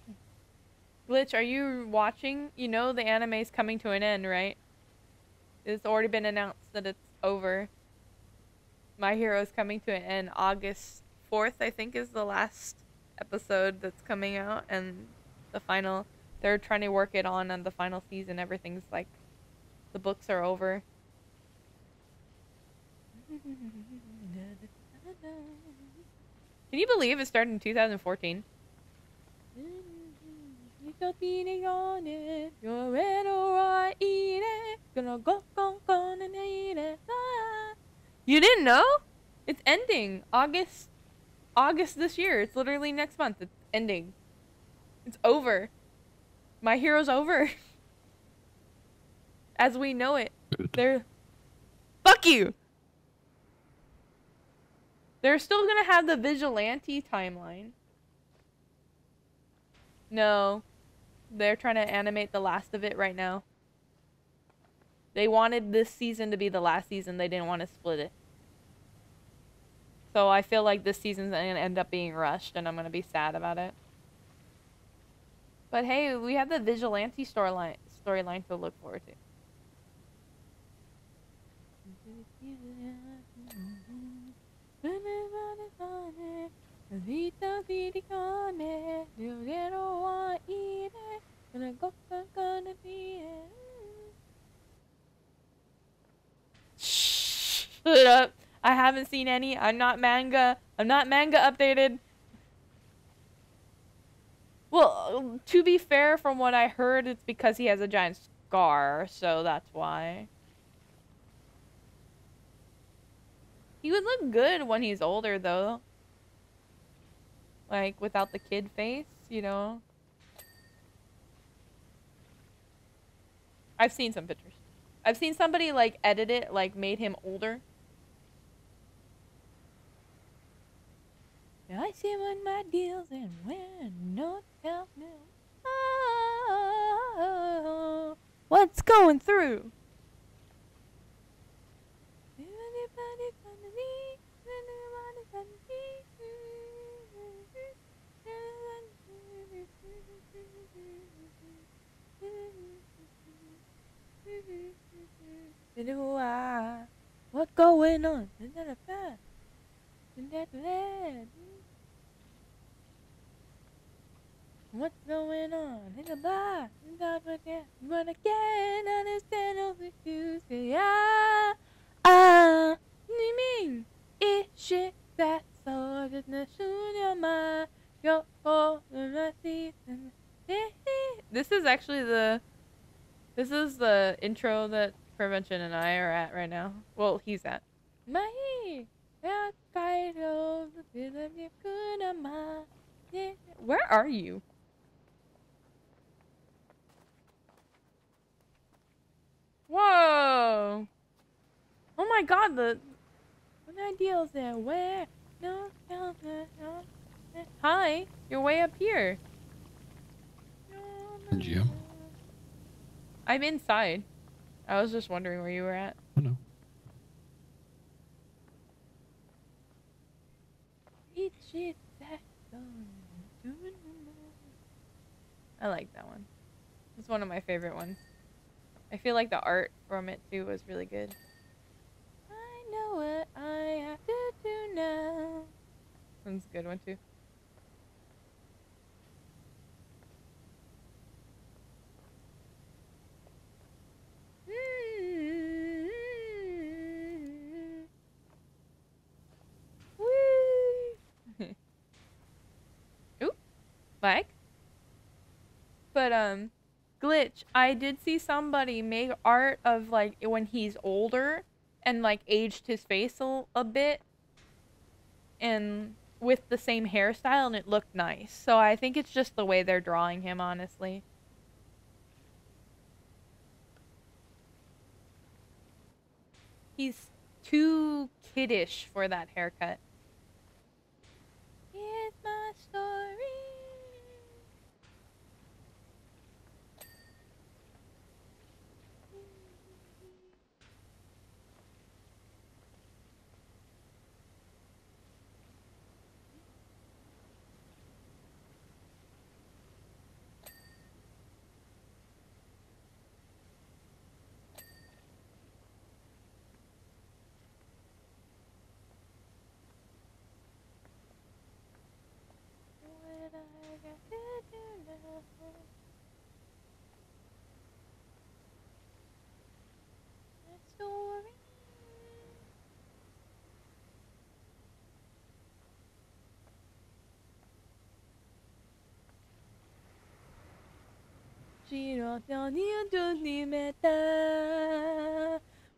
<laughs> Glitch, are you watching? You know the anime's coming to an end, right? It's already been announced that it's over. My Hero's coming to an end August 4th, I think, is the last episode that's coming out, and the final. They're trying to work it on on the final season. Everything's like, the books are over. Can you believe it started in 2014? You didn't know? It's ending August August this year. It's literally next month. It's ending. It's over. My hero's over. <laughs> As we know it. They're Fuck you. They're still gonna have the vigilante timeline. No. They're trying to animate the last of it right now. They wanted this season to be the last season. They didn't want to split it. So I feel like this season's going to end up being rushed and I'm going to be sad about it. But hey, we have the vigilante storyline storyline to look forward to. <laughs> Shut up. I haven't seen any. I'm not manga. I'm not manga updated. Well, to be fair, from what I heard, it's because he has a giant scar, so that's why. He would look good when he's older, though. Like, without the kid face, you know? I've seen some pictures. I've seen somebody, like, edit it, like, made him older. I see when my deals and when no help me. Oh, what's going through? What going on? What's going on? In the bar, but I can't understand all the you say. Ah, ah, you mean shit that soon your mind. Your season. <laughs> This is actually the. This is the intro that Prevention and I are at right now. Well, he's at. My where are you? Whoa! Oh my god, the what ideals there? Where? No, no, no, no. Hi, you're way up here. And you? I'm inside. I was just wondering where you were at. Oh no. Each is that song. I like that one. It's one of my favorite ones. I feel like the art from it too was really good. I know what I have to do now. One's a good one too. Mike. But um, glitch. I did see somebody make art of like when he's older and like aged his face a, a bit, and with the same hairstyle, and it looked nice. So I think it's just the way they're drawing him, honestly. He's too kiddish for that haircut. My story.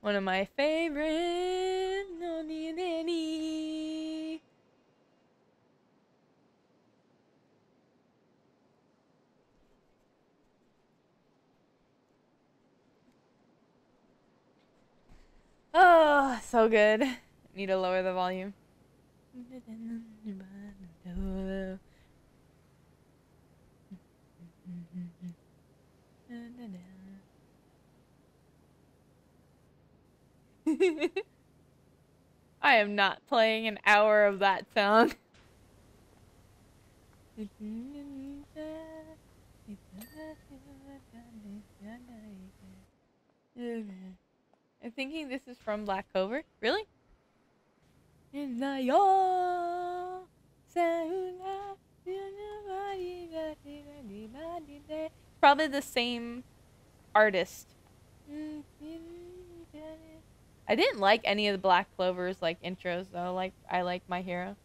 One of my favorite. No need any. Oh, so good. Need to lower the volume. <laughs> I am not playing an hour of that song. <laughs> I'm thinking this is from Black Clover. Really? Probably the same artist. I didn't like any of the Black Clover's like intros though. Like I like My Hero.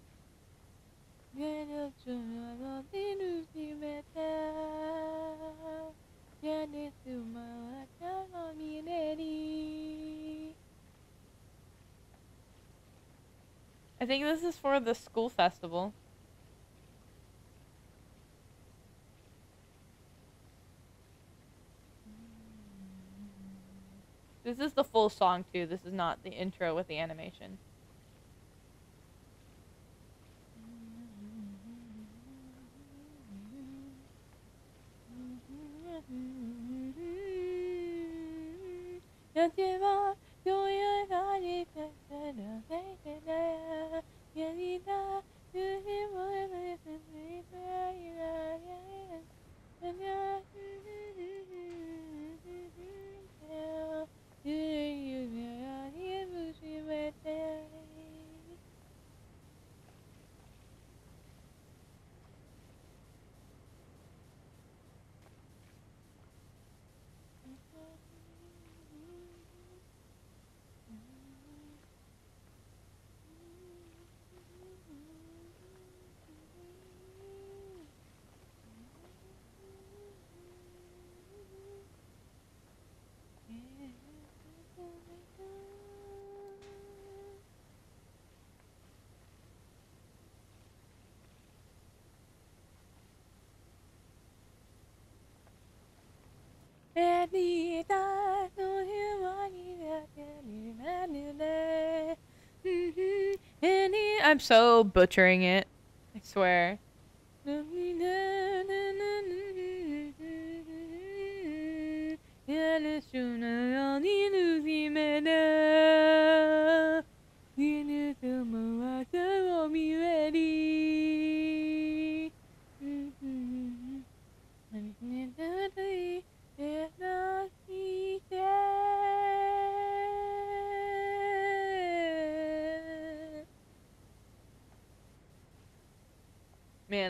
I think this is for the school festival. This is the full song too. This is not the intro with the animation. Yeah. Mm-hmm. I'm so butchering it. I swear.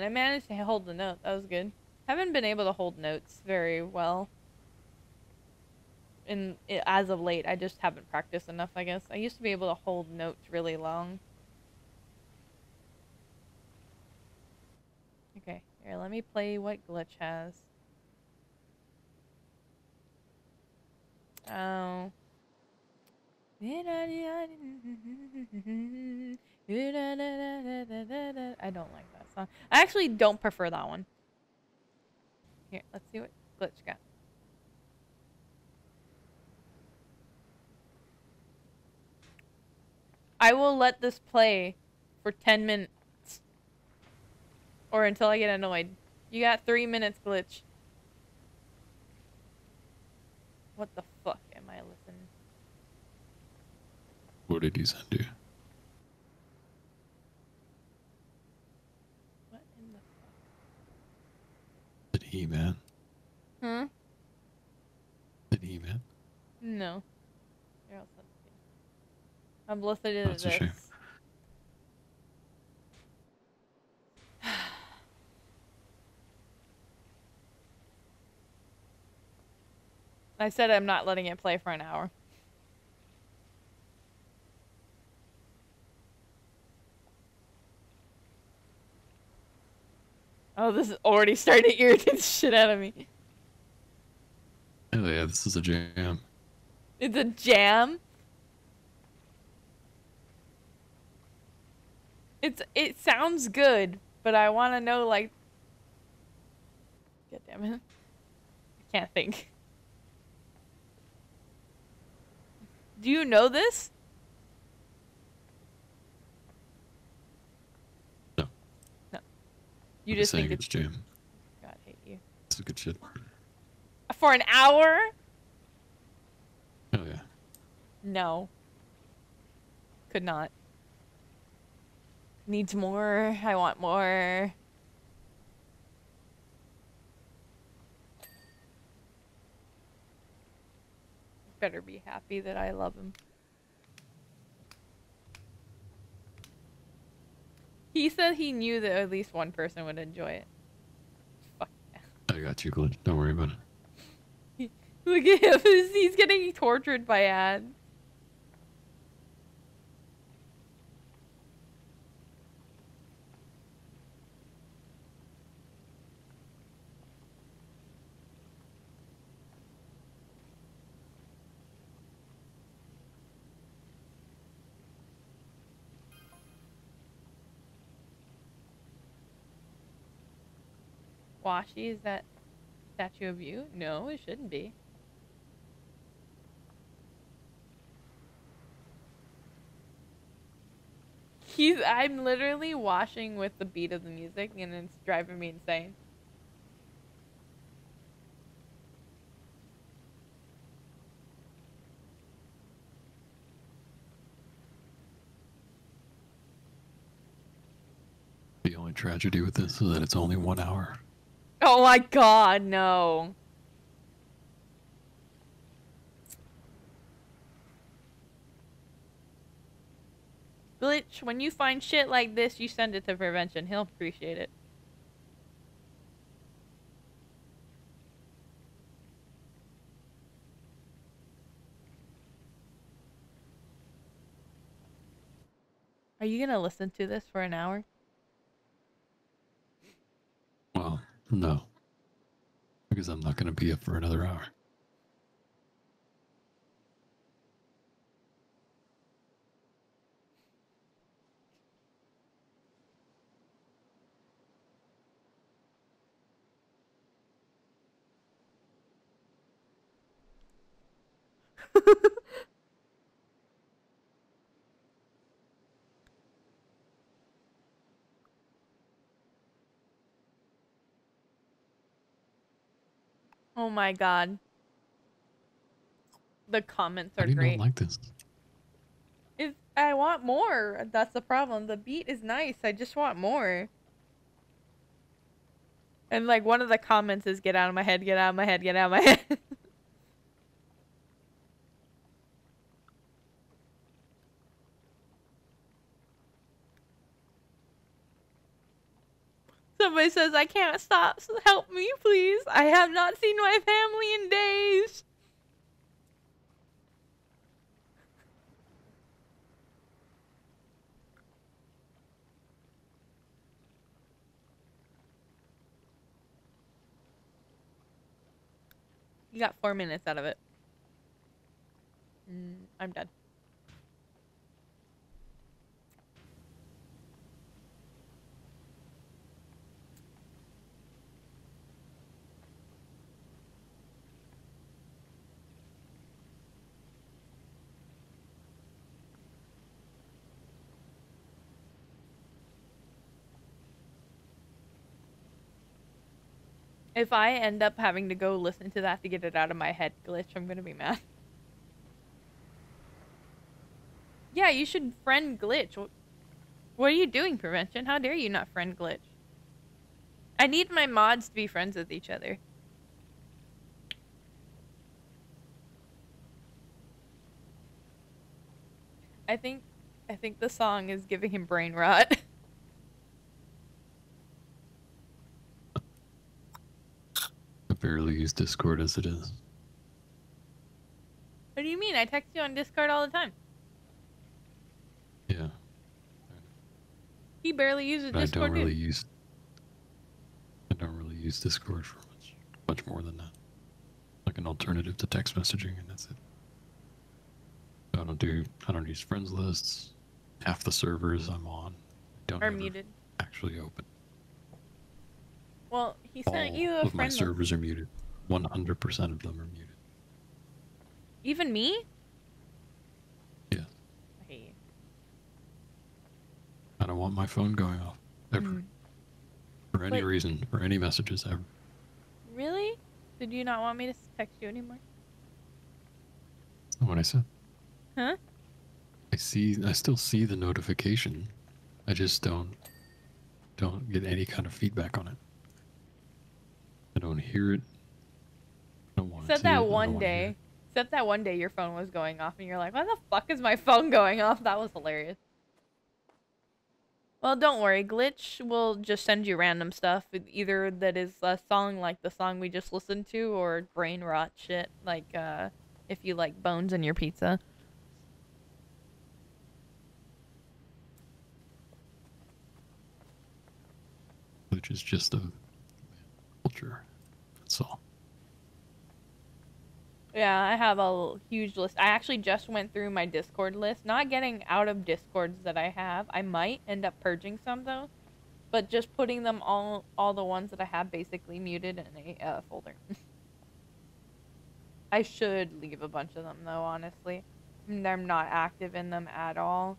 I managed to hold the note. That was good. Haven't been able to hold notes very well. In as of late, I just haven't practiced enough. I guess I used to be able to hold notes really long. Okay, here. Let me play what glitch has. Oh. <laughs> I don't like that song. I actually don't prefer that one. Here, let's see what glitch got. I will let this play for 10 minutes. Or until I get annoyed. You got three minutes, glitch. What the fuck am I listening? What did he send you? What in the Did he man? Huh? Hmm? Did he man? No. Here, I'll send it to you. I'm listening to That's a shame. I said I'm not letting it play for an hour. Oh, this is already starting to irritate the shit out of me. Oh yeah, this is a jam. It's a jam. It's it sounds good, but I want to know like. God damn it! I can't think. Do you know this? No. No. You just think it's it's jam. God I hate you This is good shit. for an hour? Oh yeah. No. Could not. Needs more. I want more. Better be happy that I love him. He said he knew that at least one person would enjoy it. Fuck yeah. I got you, glitch. Don't worry about it. <laughs> Look at him. <laughs> He's getting tortured by ads. Washi, is that statue of you? No, it shouldn't be. He's I'm literally washing with the beat of the music and it's driving me insane. The only tragedy with this is that it's only one hour. Oh my god, no. Glitch, when you find shit like this, you send it to prevention. He'll appreciate it. Are you gonna listen to this for an hour? Well, no. Because I'm not going to be up for another hour. <laughs> oh my god. The comments How are do you great. not like this? Is I want more. That's the problem. The beat is nice. I just want more. And like one of the comments is get out of my head, get out of my head, get out of my <laughs> head. Somebody says I can't stop. s- Help me, please. I have not seen my family in days. You got four minutes out of it. Mm, I'm done. If I end up having to go listen to that to get it out of my head glitch, I'm gonna be mad. Yeah, you should friend glitch. What are you doing, prevention? How dare you not friend glitch? I need my mods to be friends with each other. I think I think the song is giving him brain rot. <laughs> Barely use Discord as it is. what do you mean? I text you on Discord all the time. Yeah, He barely uses but I don't dude. really use. I don't really use Discord for much, much more than that. Like an alternative to text messaging, and that's it. I don't do. I don't use friends lists. Half the servers I'm on don't Are muted. actually open. Well, he sent All you a of my servers are muted. One hundred percent of them are muted. Even me? Yeah. I hate you. I don't want my phone going off ever Mm. for any Wait. reason for any messages ever. Really? Did you not want me to text you anymore? That's not what I said. Huh? I see. I still see the notification. I just don't don't get any kind of feedback on it. I don't hear it. I don't want to Said it, that one day. Said that one day your phone was going off and you're like, why the fuck is my phone going off? That was hilarious. Well, don't worry. Glitch will just send you random stuff, either that is a song like the song we just listened to, or brain rot shit, like uh, if you like bones in your pizza. Which is just a culture. That's all. Yeah, I have a huge list. I actually just went through my Discord list, not getting out of Discords that I have. I might end up purging some though, but just putting them all all the ones that I have basically muted in a uh, folder. <laughs> I should leave a bunch of them though, honestly. I'm not active in them at all.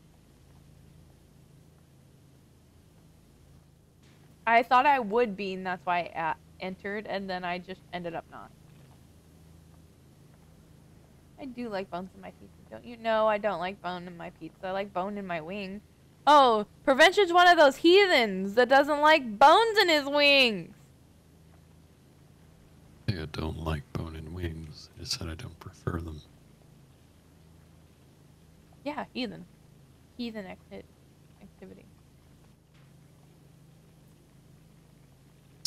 I thought I would be, and that's why I entered, and then I just ended up not. I do like bones in my pizza, don't you? No, I don't like bone in my pizza. I like bone in my wing. Oh, Prevention's one of those heathens that doesn't like bones in his wings. I don't like bone in wings. I just said I don't prefer them. Yeah, heathen. Heathen acti- activity.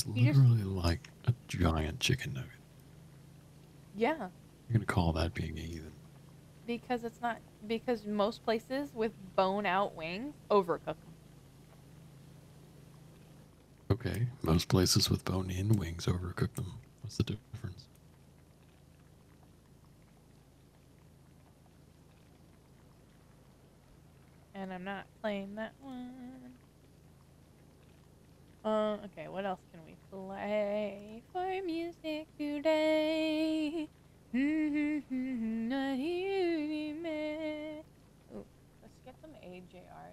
It's You just- literally like a giant chicken nugget. Yeah, You're gonna call that being a heathen? because it's not because most places with bone out wings overcook them. Okay, most places with bone in wings overcook them. What's the difference? And I'm not playing that one. Uh, okay, what else can we play for music today? <laughs> Ooh, let's get some AJR.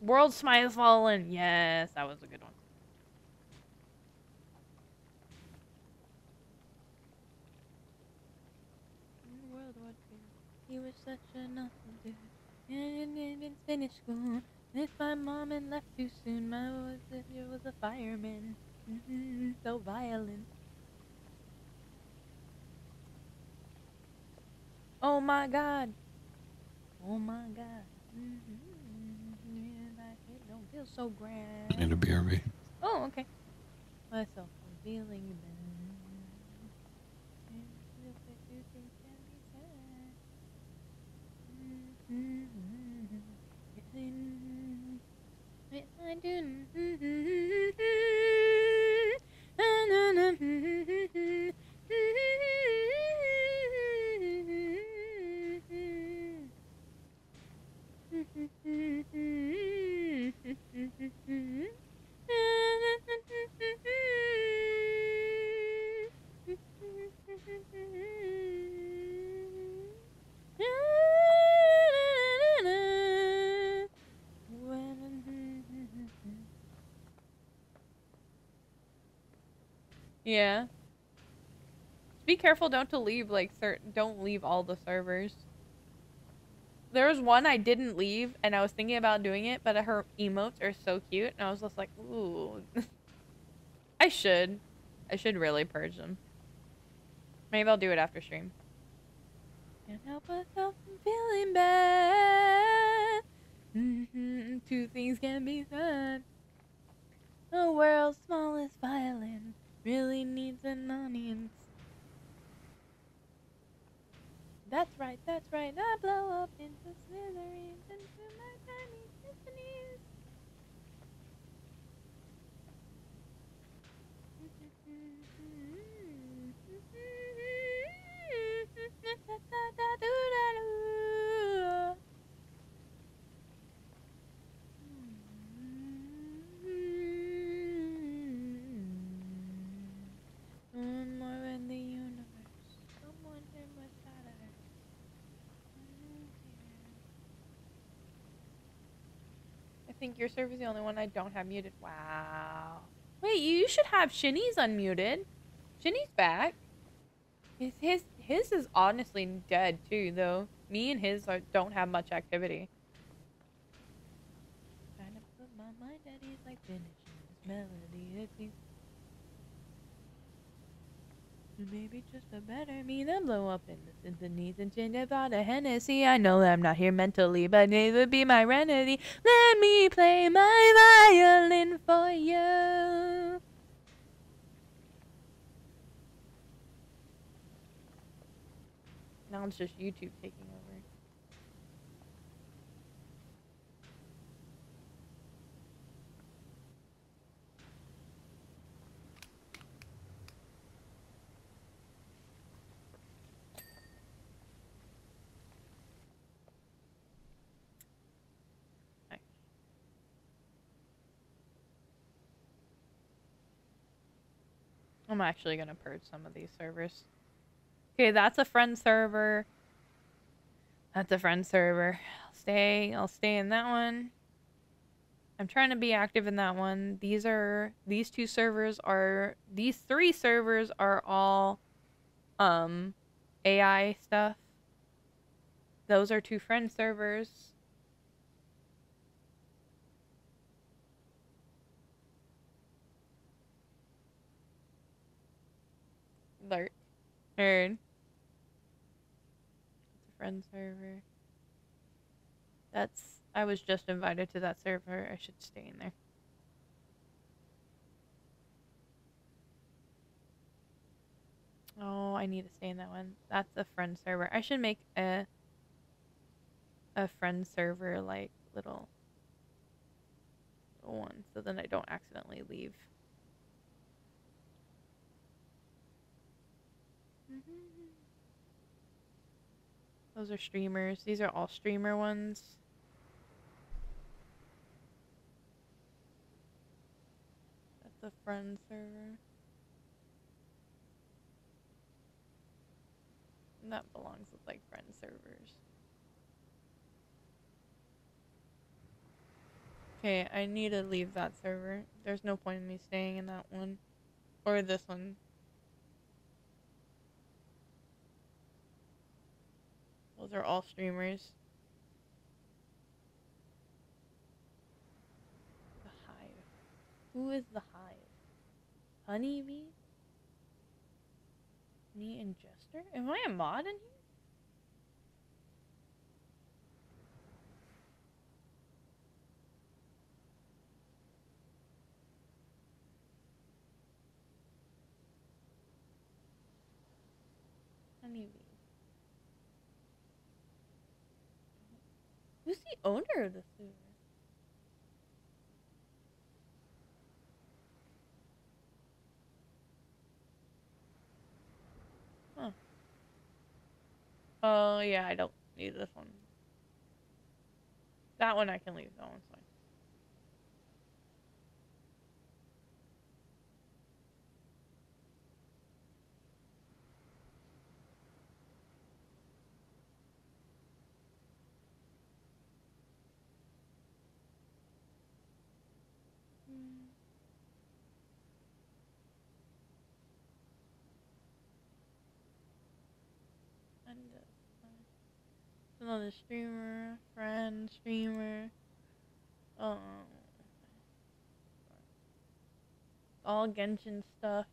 World Smiles Fallen. Yes, that was a good one. World War II. He was such a nothing dude. And didn't finish school. Missed my mom and left too soon. My was it was a fireman. Mhm, so violent. Oh my god. Oh my god. Mhm, It don't feel so grand. Need a BRB. Oh, okay. Myself, feeling bad. Feels like two things can be said. Mhm. Yes, Yeah. Be careful don't to leave like don't leave all the servers. There was one I didn't leave and I was thinking about doing it, but her emotes are so cute and I was just like, ooh. <laughs> I should. I should really purge them. Maybe I'll do it after stream. Can't help myself from feeling bad. Mhm, Two things can be said. The world's smallest violin really needs an audience. That's right, that's right. I blow up into smithereens think your server's the only one I don't have muted. Wow. Wait, you should have Shinny's unmuted. Shinny's back. His his his is honestly dead too, though. Me and his are, don't have much activity. Trying to put my mind at ease like finishing this melody. It seems Maybe just a better me than blow up in the symphonies and change about a Hennessy. I know that I'm not here mentally, but it would be my remedy. Let me play my violin for you. Now it's just YouTube taking over. Nice. I'm actually gonna purge some of these servers. Okay, that's a friend server. That's a friend server. I'll stay. I'll stay in that one. I'm trying to be active in that one. These are these two servers are these three servers are all um AI stuff. Those are two friend servers. Alert. Heard. It's a friend server. That's. I was just invited to that server. I should stay in there. Oh, I need to stay in that one. That's a friend server. I should make a a friend server like little one so then I don't accidentally leave. Those are streamers. These are all streamer ones. That's a friend server. And that belongs with like friend servers. Okay, I need to leave that server. There's no point in me staying in that one. Or this one. Those are all streamers. The hive. Who is the hive? Honeybee? Me and Jester? Am I a mod in here? Honeybee. Who's the owner of the server? Huh. Oh yeah, I don't need this one. That one I can leave. That one's fine. Mm. And uh, another streamer, friend, streamer. Um, all Genshin stuff.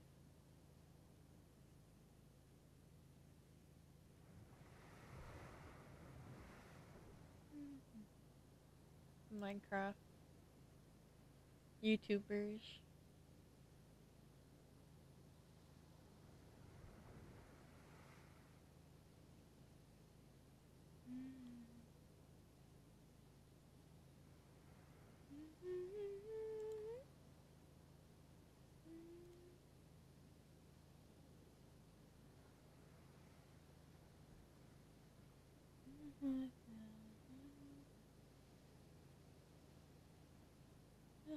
Minecraft. YouTubers.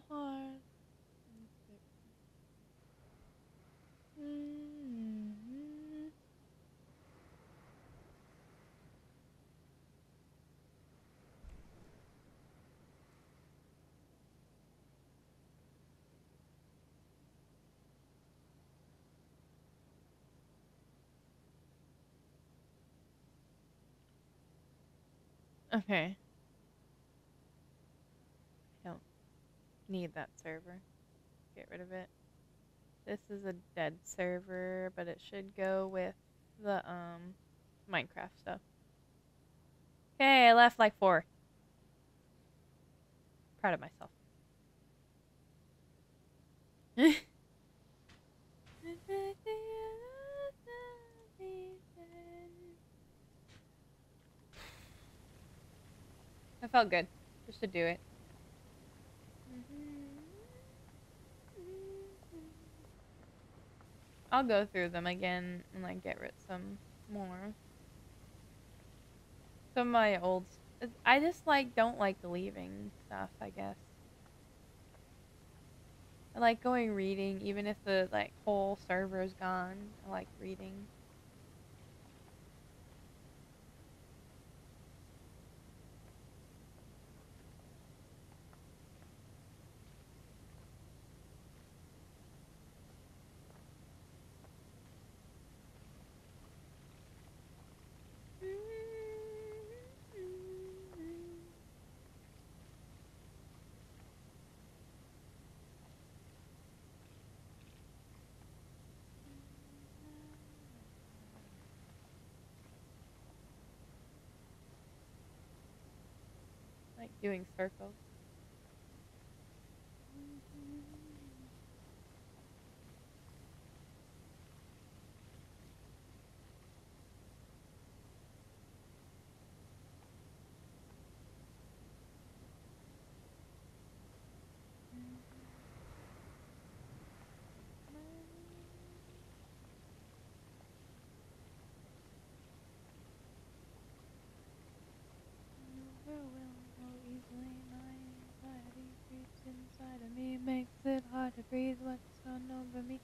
Heart. Mm-hmm. Okay. I don't need that server. Get rid of it. This is a dead server, but it should go with the um Minecraft stuff. Okay, I left like four. Proud of myself. <laughs> I felt good just to do it. I'll go through them again and like get rid some more. Some of my old. I just like don't like leaving stuff. I guess. I like going reading, even if the like whole server is gone. I like reading. Like doing circles. Of me makes it hard to breathe. What's gone over me?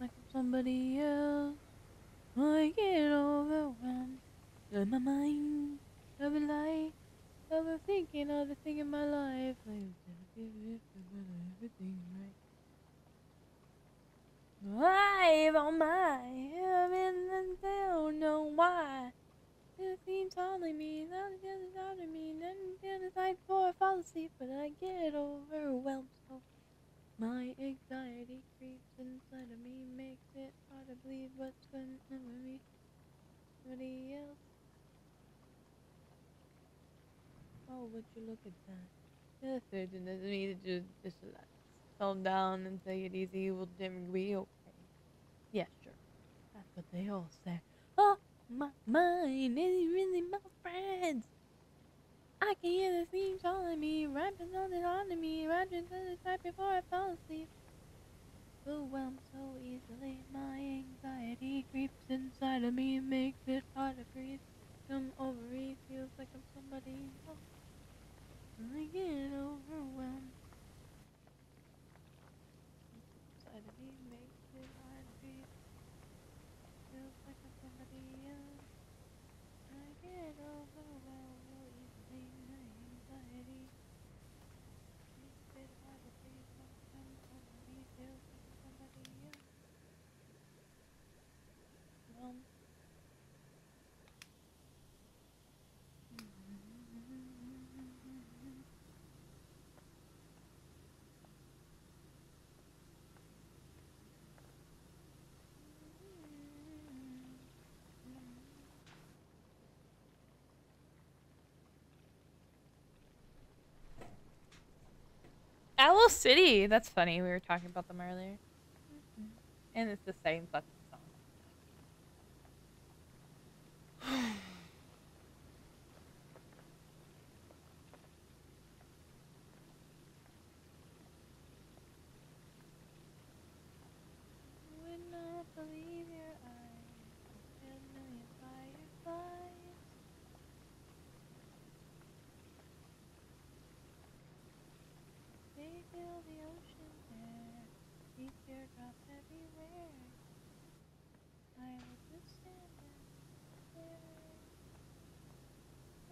Like I'm somebody else. I get overwhelmed in my mind. Of a lie. thinking all the thing in my life. Like, everything right. Live on my heaven and don't know why. It seems calling me, not just bothering me, then the night before I fall asleep, but I get overwhelmed so my anxiety creeps inside of me, makes it hard to believe what's going on with me. Somebody else. Oh, would you look at that? Yes, it doesn't mean to just, just relax. Calm down and take it easy. we'll be okay? Yeah, sure. That's what they all say. My mind is really my friend? I can hear the theme calling me, rapping something on to me, rapping to the type before I fall asleep. Overwhelmed so easily, my anxiety creeps inside of me, makes it hard to breathe. Come over me, feels like I'm somebody else. I get overwhelmed. Inside of me makes it hard to breathe. Feels like I'm somebody else. I get overwhelmed so easily. My anxiety makes it hard to breathe. Come over me, feels like I'm somebody else. Um. Owl City. That's funny. We were talking about them earlier. And it's the same fucking song. Would not believe your eyes. A million fireflies. They fill the ocean air. See teardrops everywhere. I was just standing there.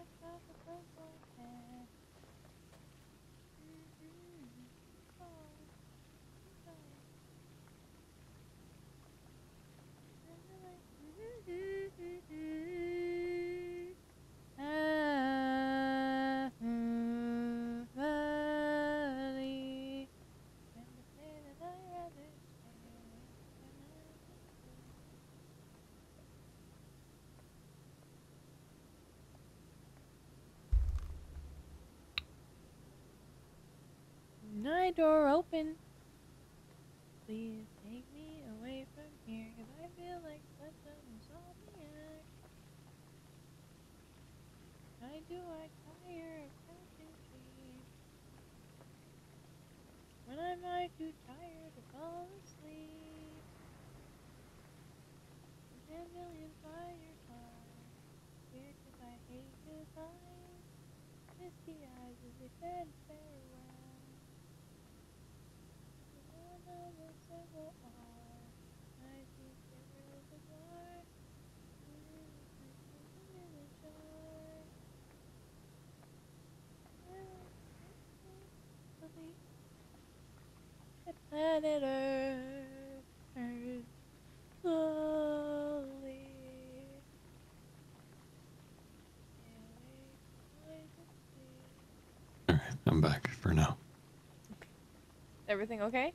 I drop a purple head. Mm-hmm. Oh, oh. And I'm like, mm-hmm. Ah, mm, valley. And to say that I'd rather stay than ever sleep. Door open. Please take me away from here, 'cause I feel like such an insomniac. Do I tire of? When am I too tired to fall asleep? Ten million 'cause I hate. Misty eyes farewell. Another several hours, I see shivers bizarre. In the jar. The planet Earth turns slowly. Alright, I'm back for now. Everything okay?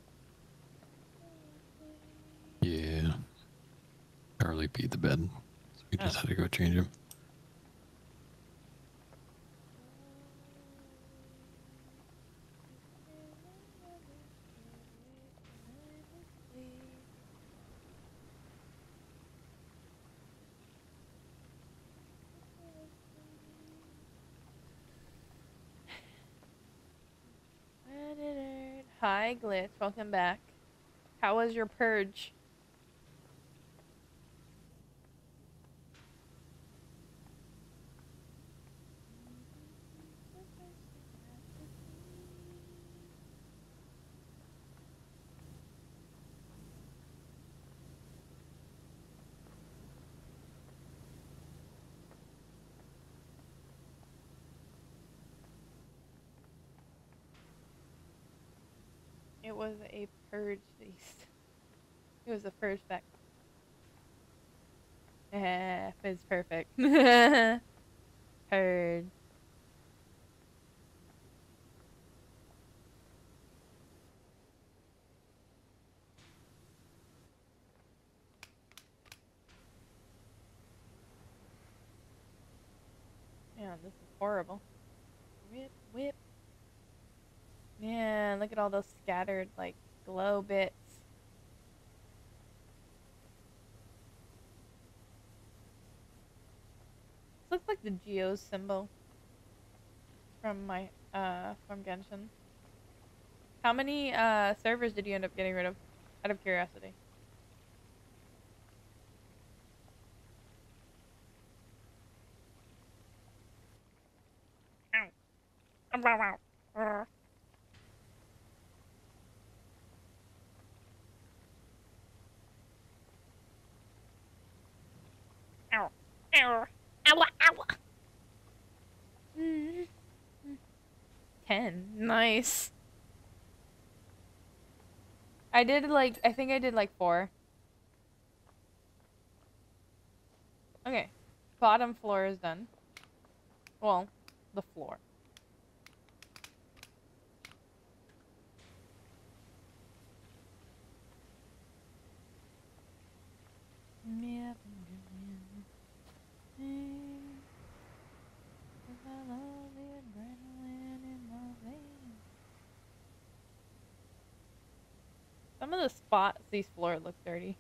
Yeah. Charlie peed the bed. So we just Oh. had to go change him. Welcome back. How was your purge? It was a purge feast. It was a purge back. Eh, it's perfect. <laughs> Purge. Man, this is horrible. Whip, whip. Man, look at all those scattered, like, glow bits. This looks like the Geo symbol from my, uh, from Genshin. How many, uh, servers did you end up getting rid of? Out of curiosity. Ow. Ow. Ow. Ow. Ow. Ten. Nice. I did like, I think I did like four. Okay. Bottom floor is done. Well, the floor. Yep. Some of the spots these floor look dirty.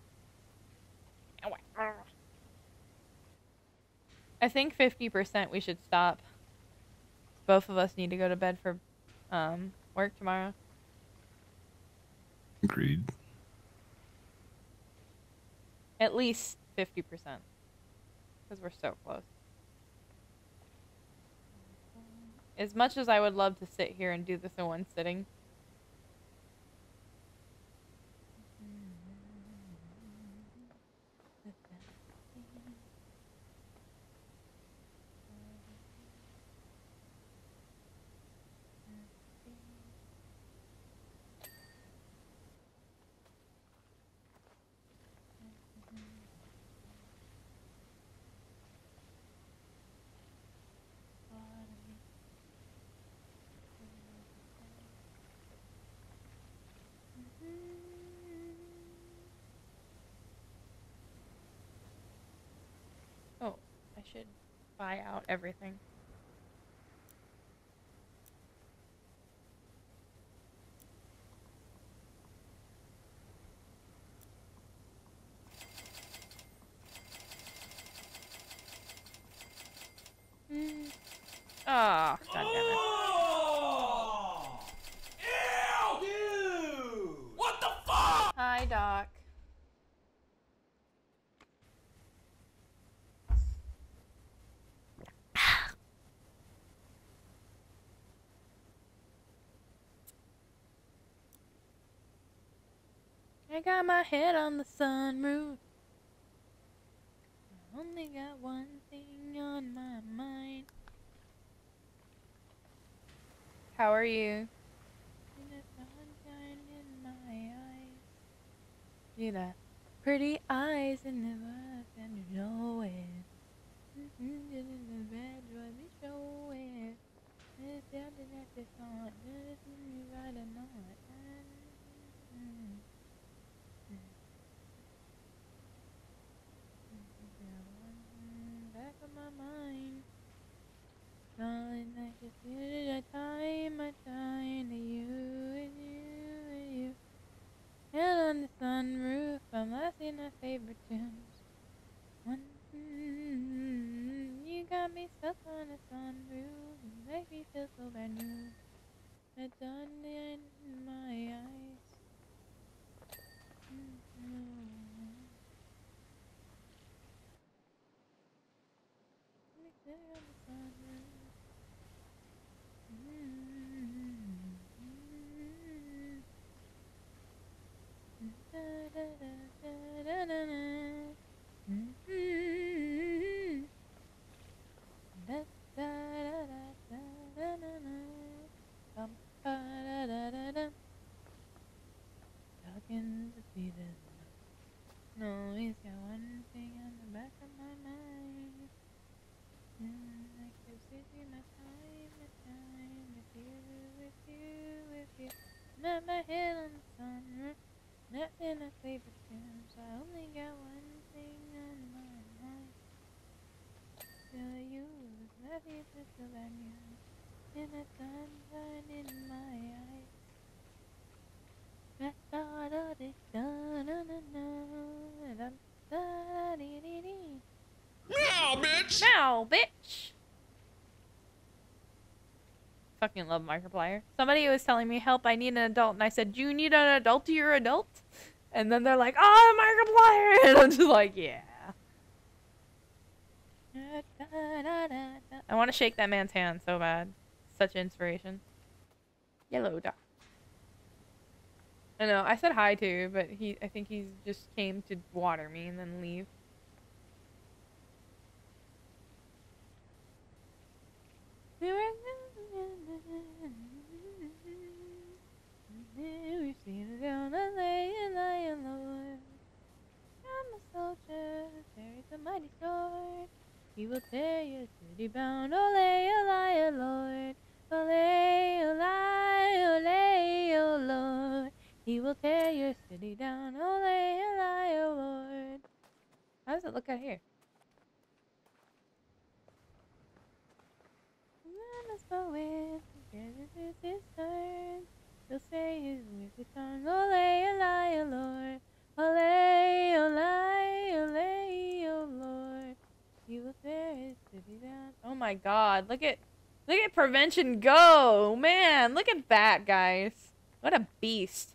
I think 50% we should stop. Both of us need to go to bed for um, work tomorrow. Agreed. At least 50%. Because we're so close. As much as I would love to sit here and do this in one sitting. Oh, I should buy out everything. Mm. Ah, god damn it. Oh! Ew! Dude! What the fuck? Hi, Doc. I got my head on the sunroof. I only got one thing on my mind. How are you? See the sunshine in my eyes. See the pretty eyes in the eyes and you know it. Mm-hmm, in the bed, what we show it. It's Falling like a future time, I time to you and you and you. And on the sunroof, I'm blasting my favorite tunes. One, you got me stuck on a sunroof, you make me feel so brand new. The dawn in my eyes. Mm-hmm. Talking to No, he's got one thing on the back of my mind. Mm, I keep my time, my time with you, with you, with you. My head on the not in a favorite tunes. I only got one thing on my mind. Feel you, nothing to feel that news. In the sunshine in my eyes. Meow, bitch! Now, bitch! Fucking love Markiplier. Somebody was telling me, help, I need an adult. And I said, do you need an adult to your adult? And then they're like, oh, Markiplier! <laughs> And I'm just like, yeah. I want to shake that man's hand so bad. Such inspiration. Yellow dot. I know, I said hi to, but he I think he just came to water me and then leave. We've seen it down a lion, lion, Lord. I'm a soldier, carries a mighty sword. He will tear your city bound, oh, ole, oh, ole, oh, Lord. Ole, ole, ole, oh Lord. He will tear your city down, ole, ole, oh Lord. How does it look out here? With his turn. He'll say his ole, oh Lord. Ole, ole, oh Lord. He will tear his city down. Oh my god, look at look at prevention go! Man, look at that guys. What a beast.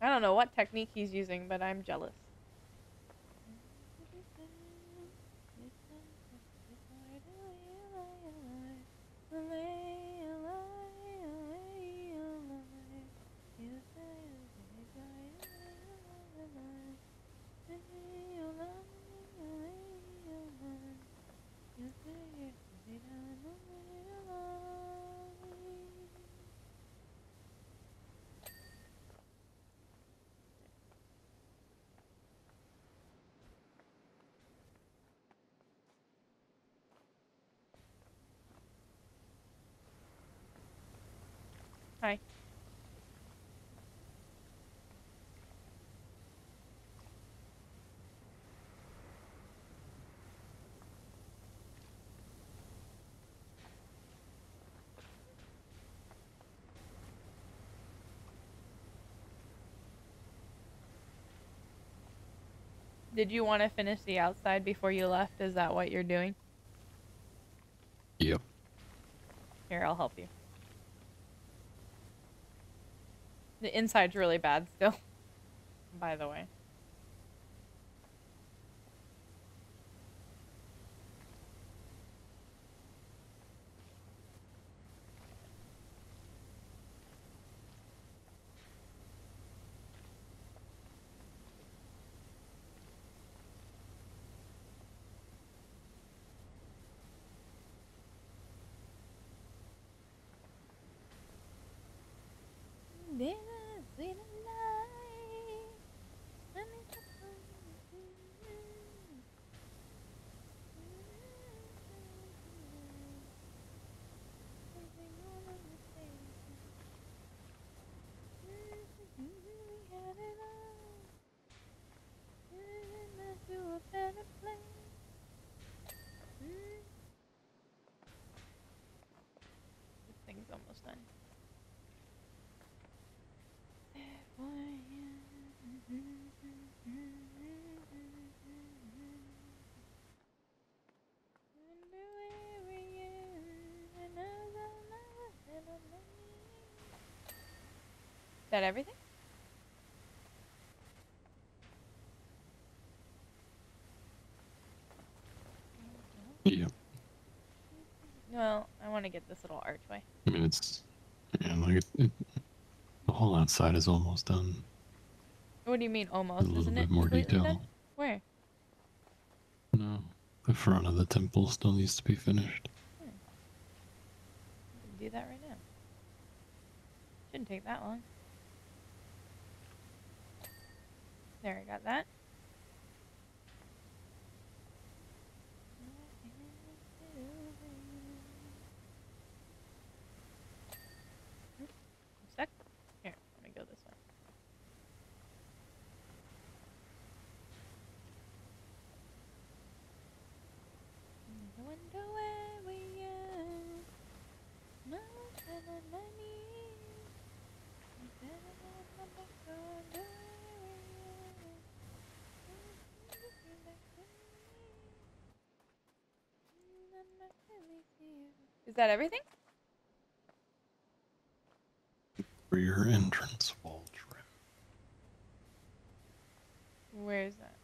I don't know what technique he's using, but I'm jealous. Did you want to finish the outside before you left? Is that what you're doing? Yep. Here, I'll help you. The inside's really bad still. <laughs> By the way. This thing's almost done. Is that everything? Yep. Well, I want to get this little archway. I mean, it's yeah, like it, it, the whole outside is almost done. What do you mean almost? A little Isn't bit it more detail. done? Where? No, the front of the temple still needs to be finished. Hmm. can do that right now. Shouldn't take that long. There, I got that. Oop, I'm stuck. Here, let me go this way. I wonder where we are. No telling money. Is that everything? For your entrance wall trim. Where is that?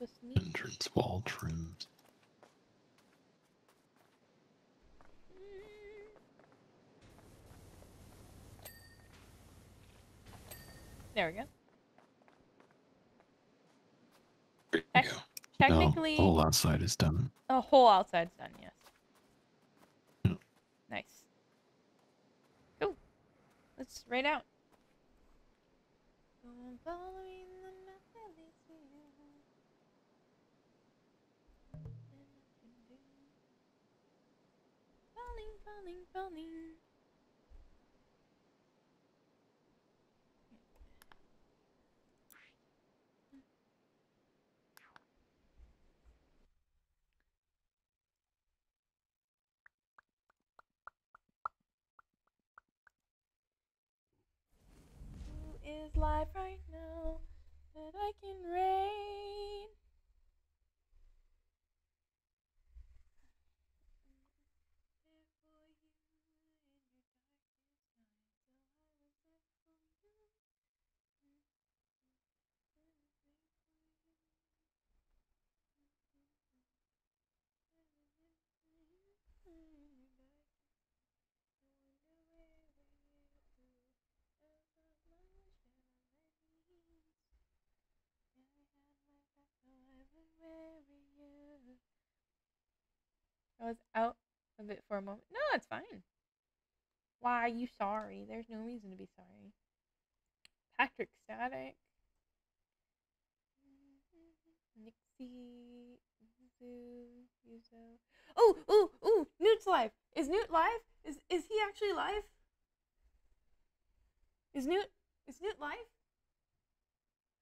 It entrance wall trims. There we go. There you Tec- go. Technically, oh, No, the whole outside is done. The whole outside's done. Yes. Yeah. Nice. Cool. Let's raid out. Falling, falling, falling. Who is live right now that I can raid? I was out of it for a moment. No, it's fine. Why are you sorry? There's no reason to be sorry. Patrick Static. Mm-hmm. Nixie. Zoo. Yuzo. Oh, ooh, ooh, Newt's live. Is Newt live? Is is he actually live? Is Newt is Newt live?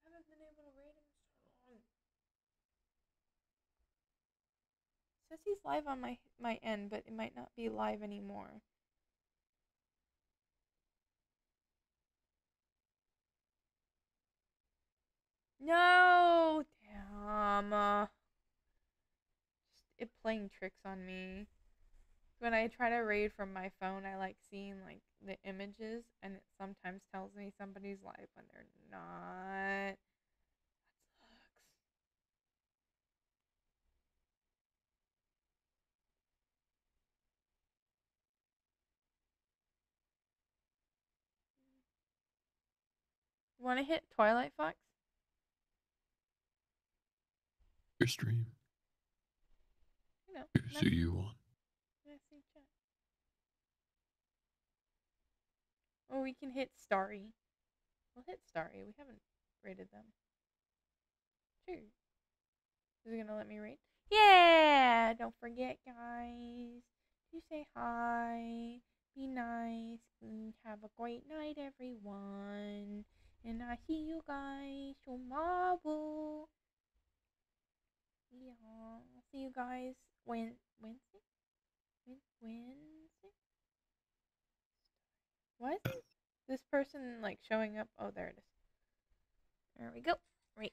I haven't been able to rate him so long. Says he's live on my my end, but it might not be live anymore. No, damn. uh, it playing tricks on me. When I try to raid from my phone, I like seeing like the images, and it sometimes tells me somebody's live when they're not. Want to hit Twilight Fox? Your stream. You know, nice- who you want. nice in chat. Or we can hit Starry. We'll hit Starry. We haven't rated them. Sure. Is it gonna let me rate? Yeah! Don't forget, guys, You say hi, be nice, and have a great night, everyone. And I see you guys tomorrow. Yeah, I'll see you guys when Wednesday. Wed- Wednesday. Is this person like showing up? Oh, there it is. There we go. Right.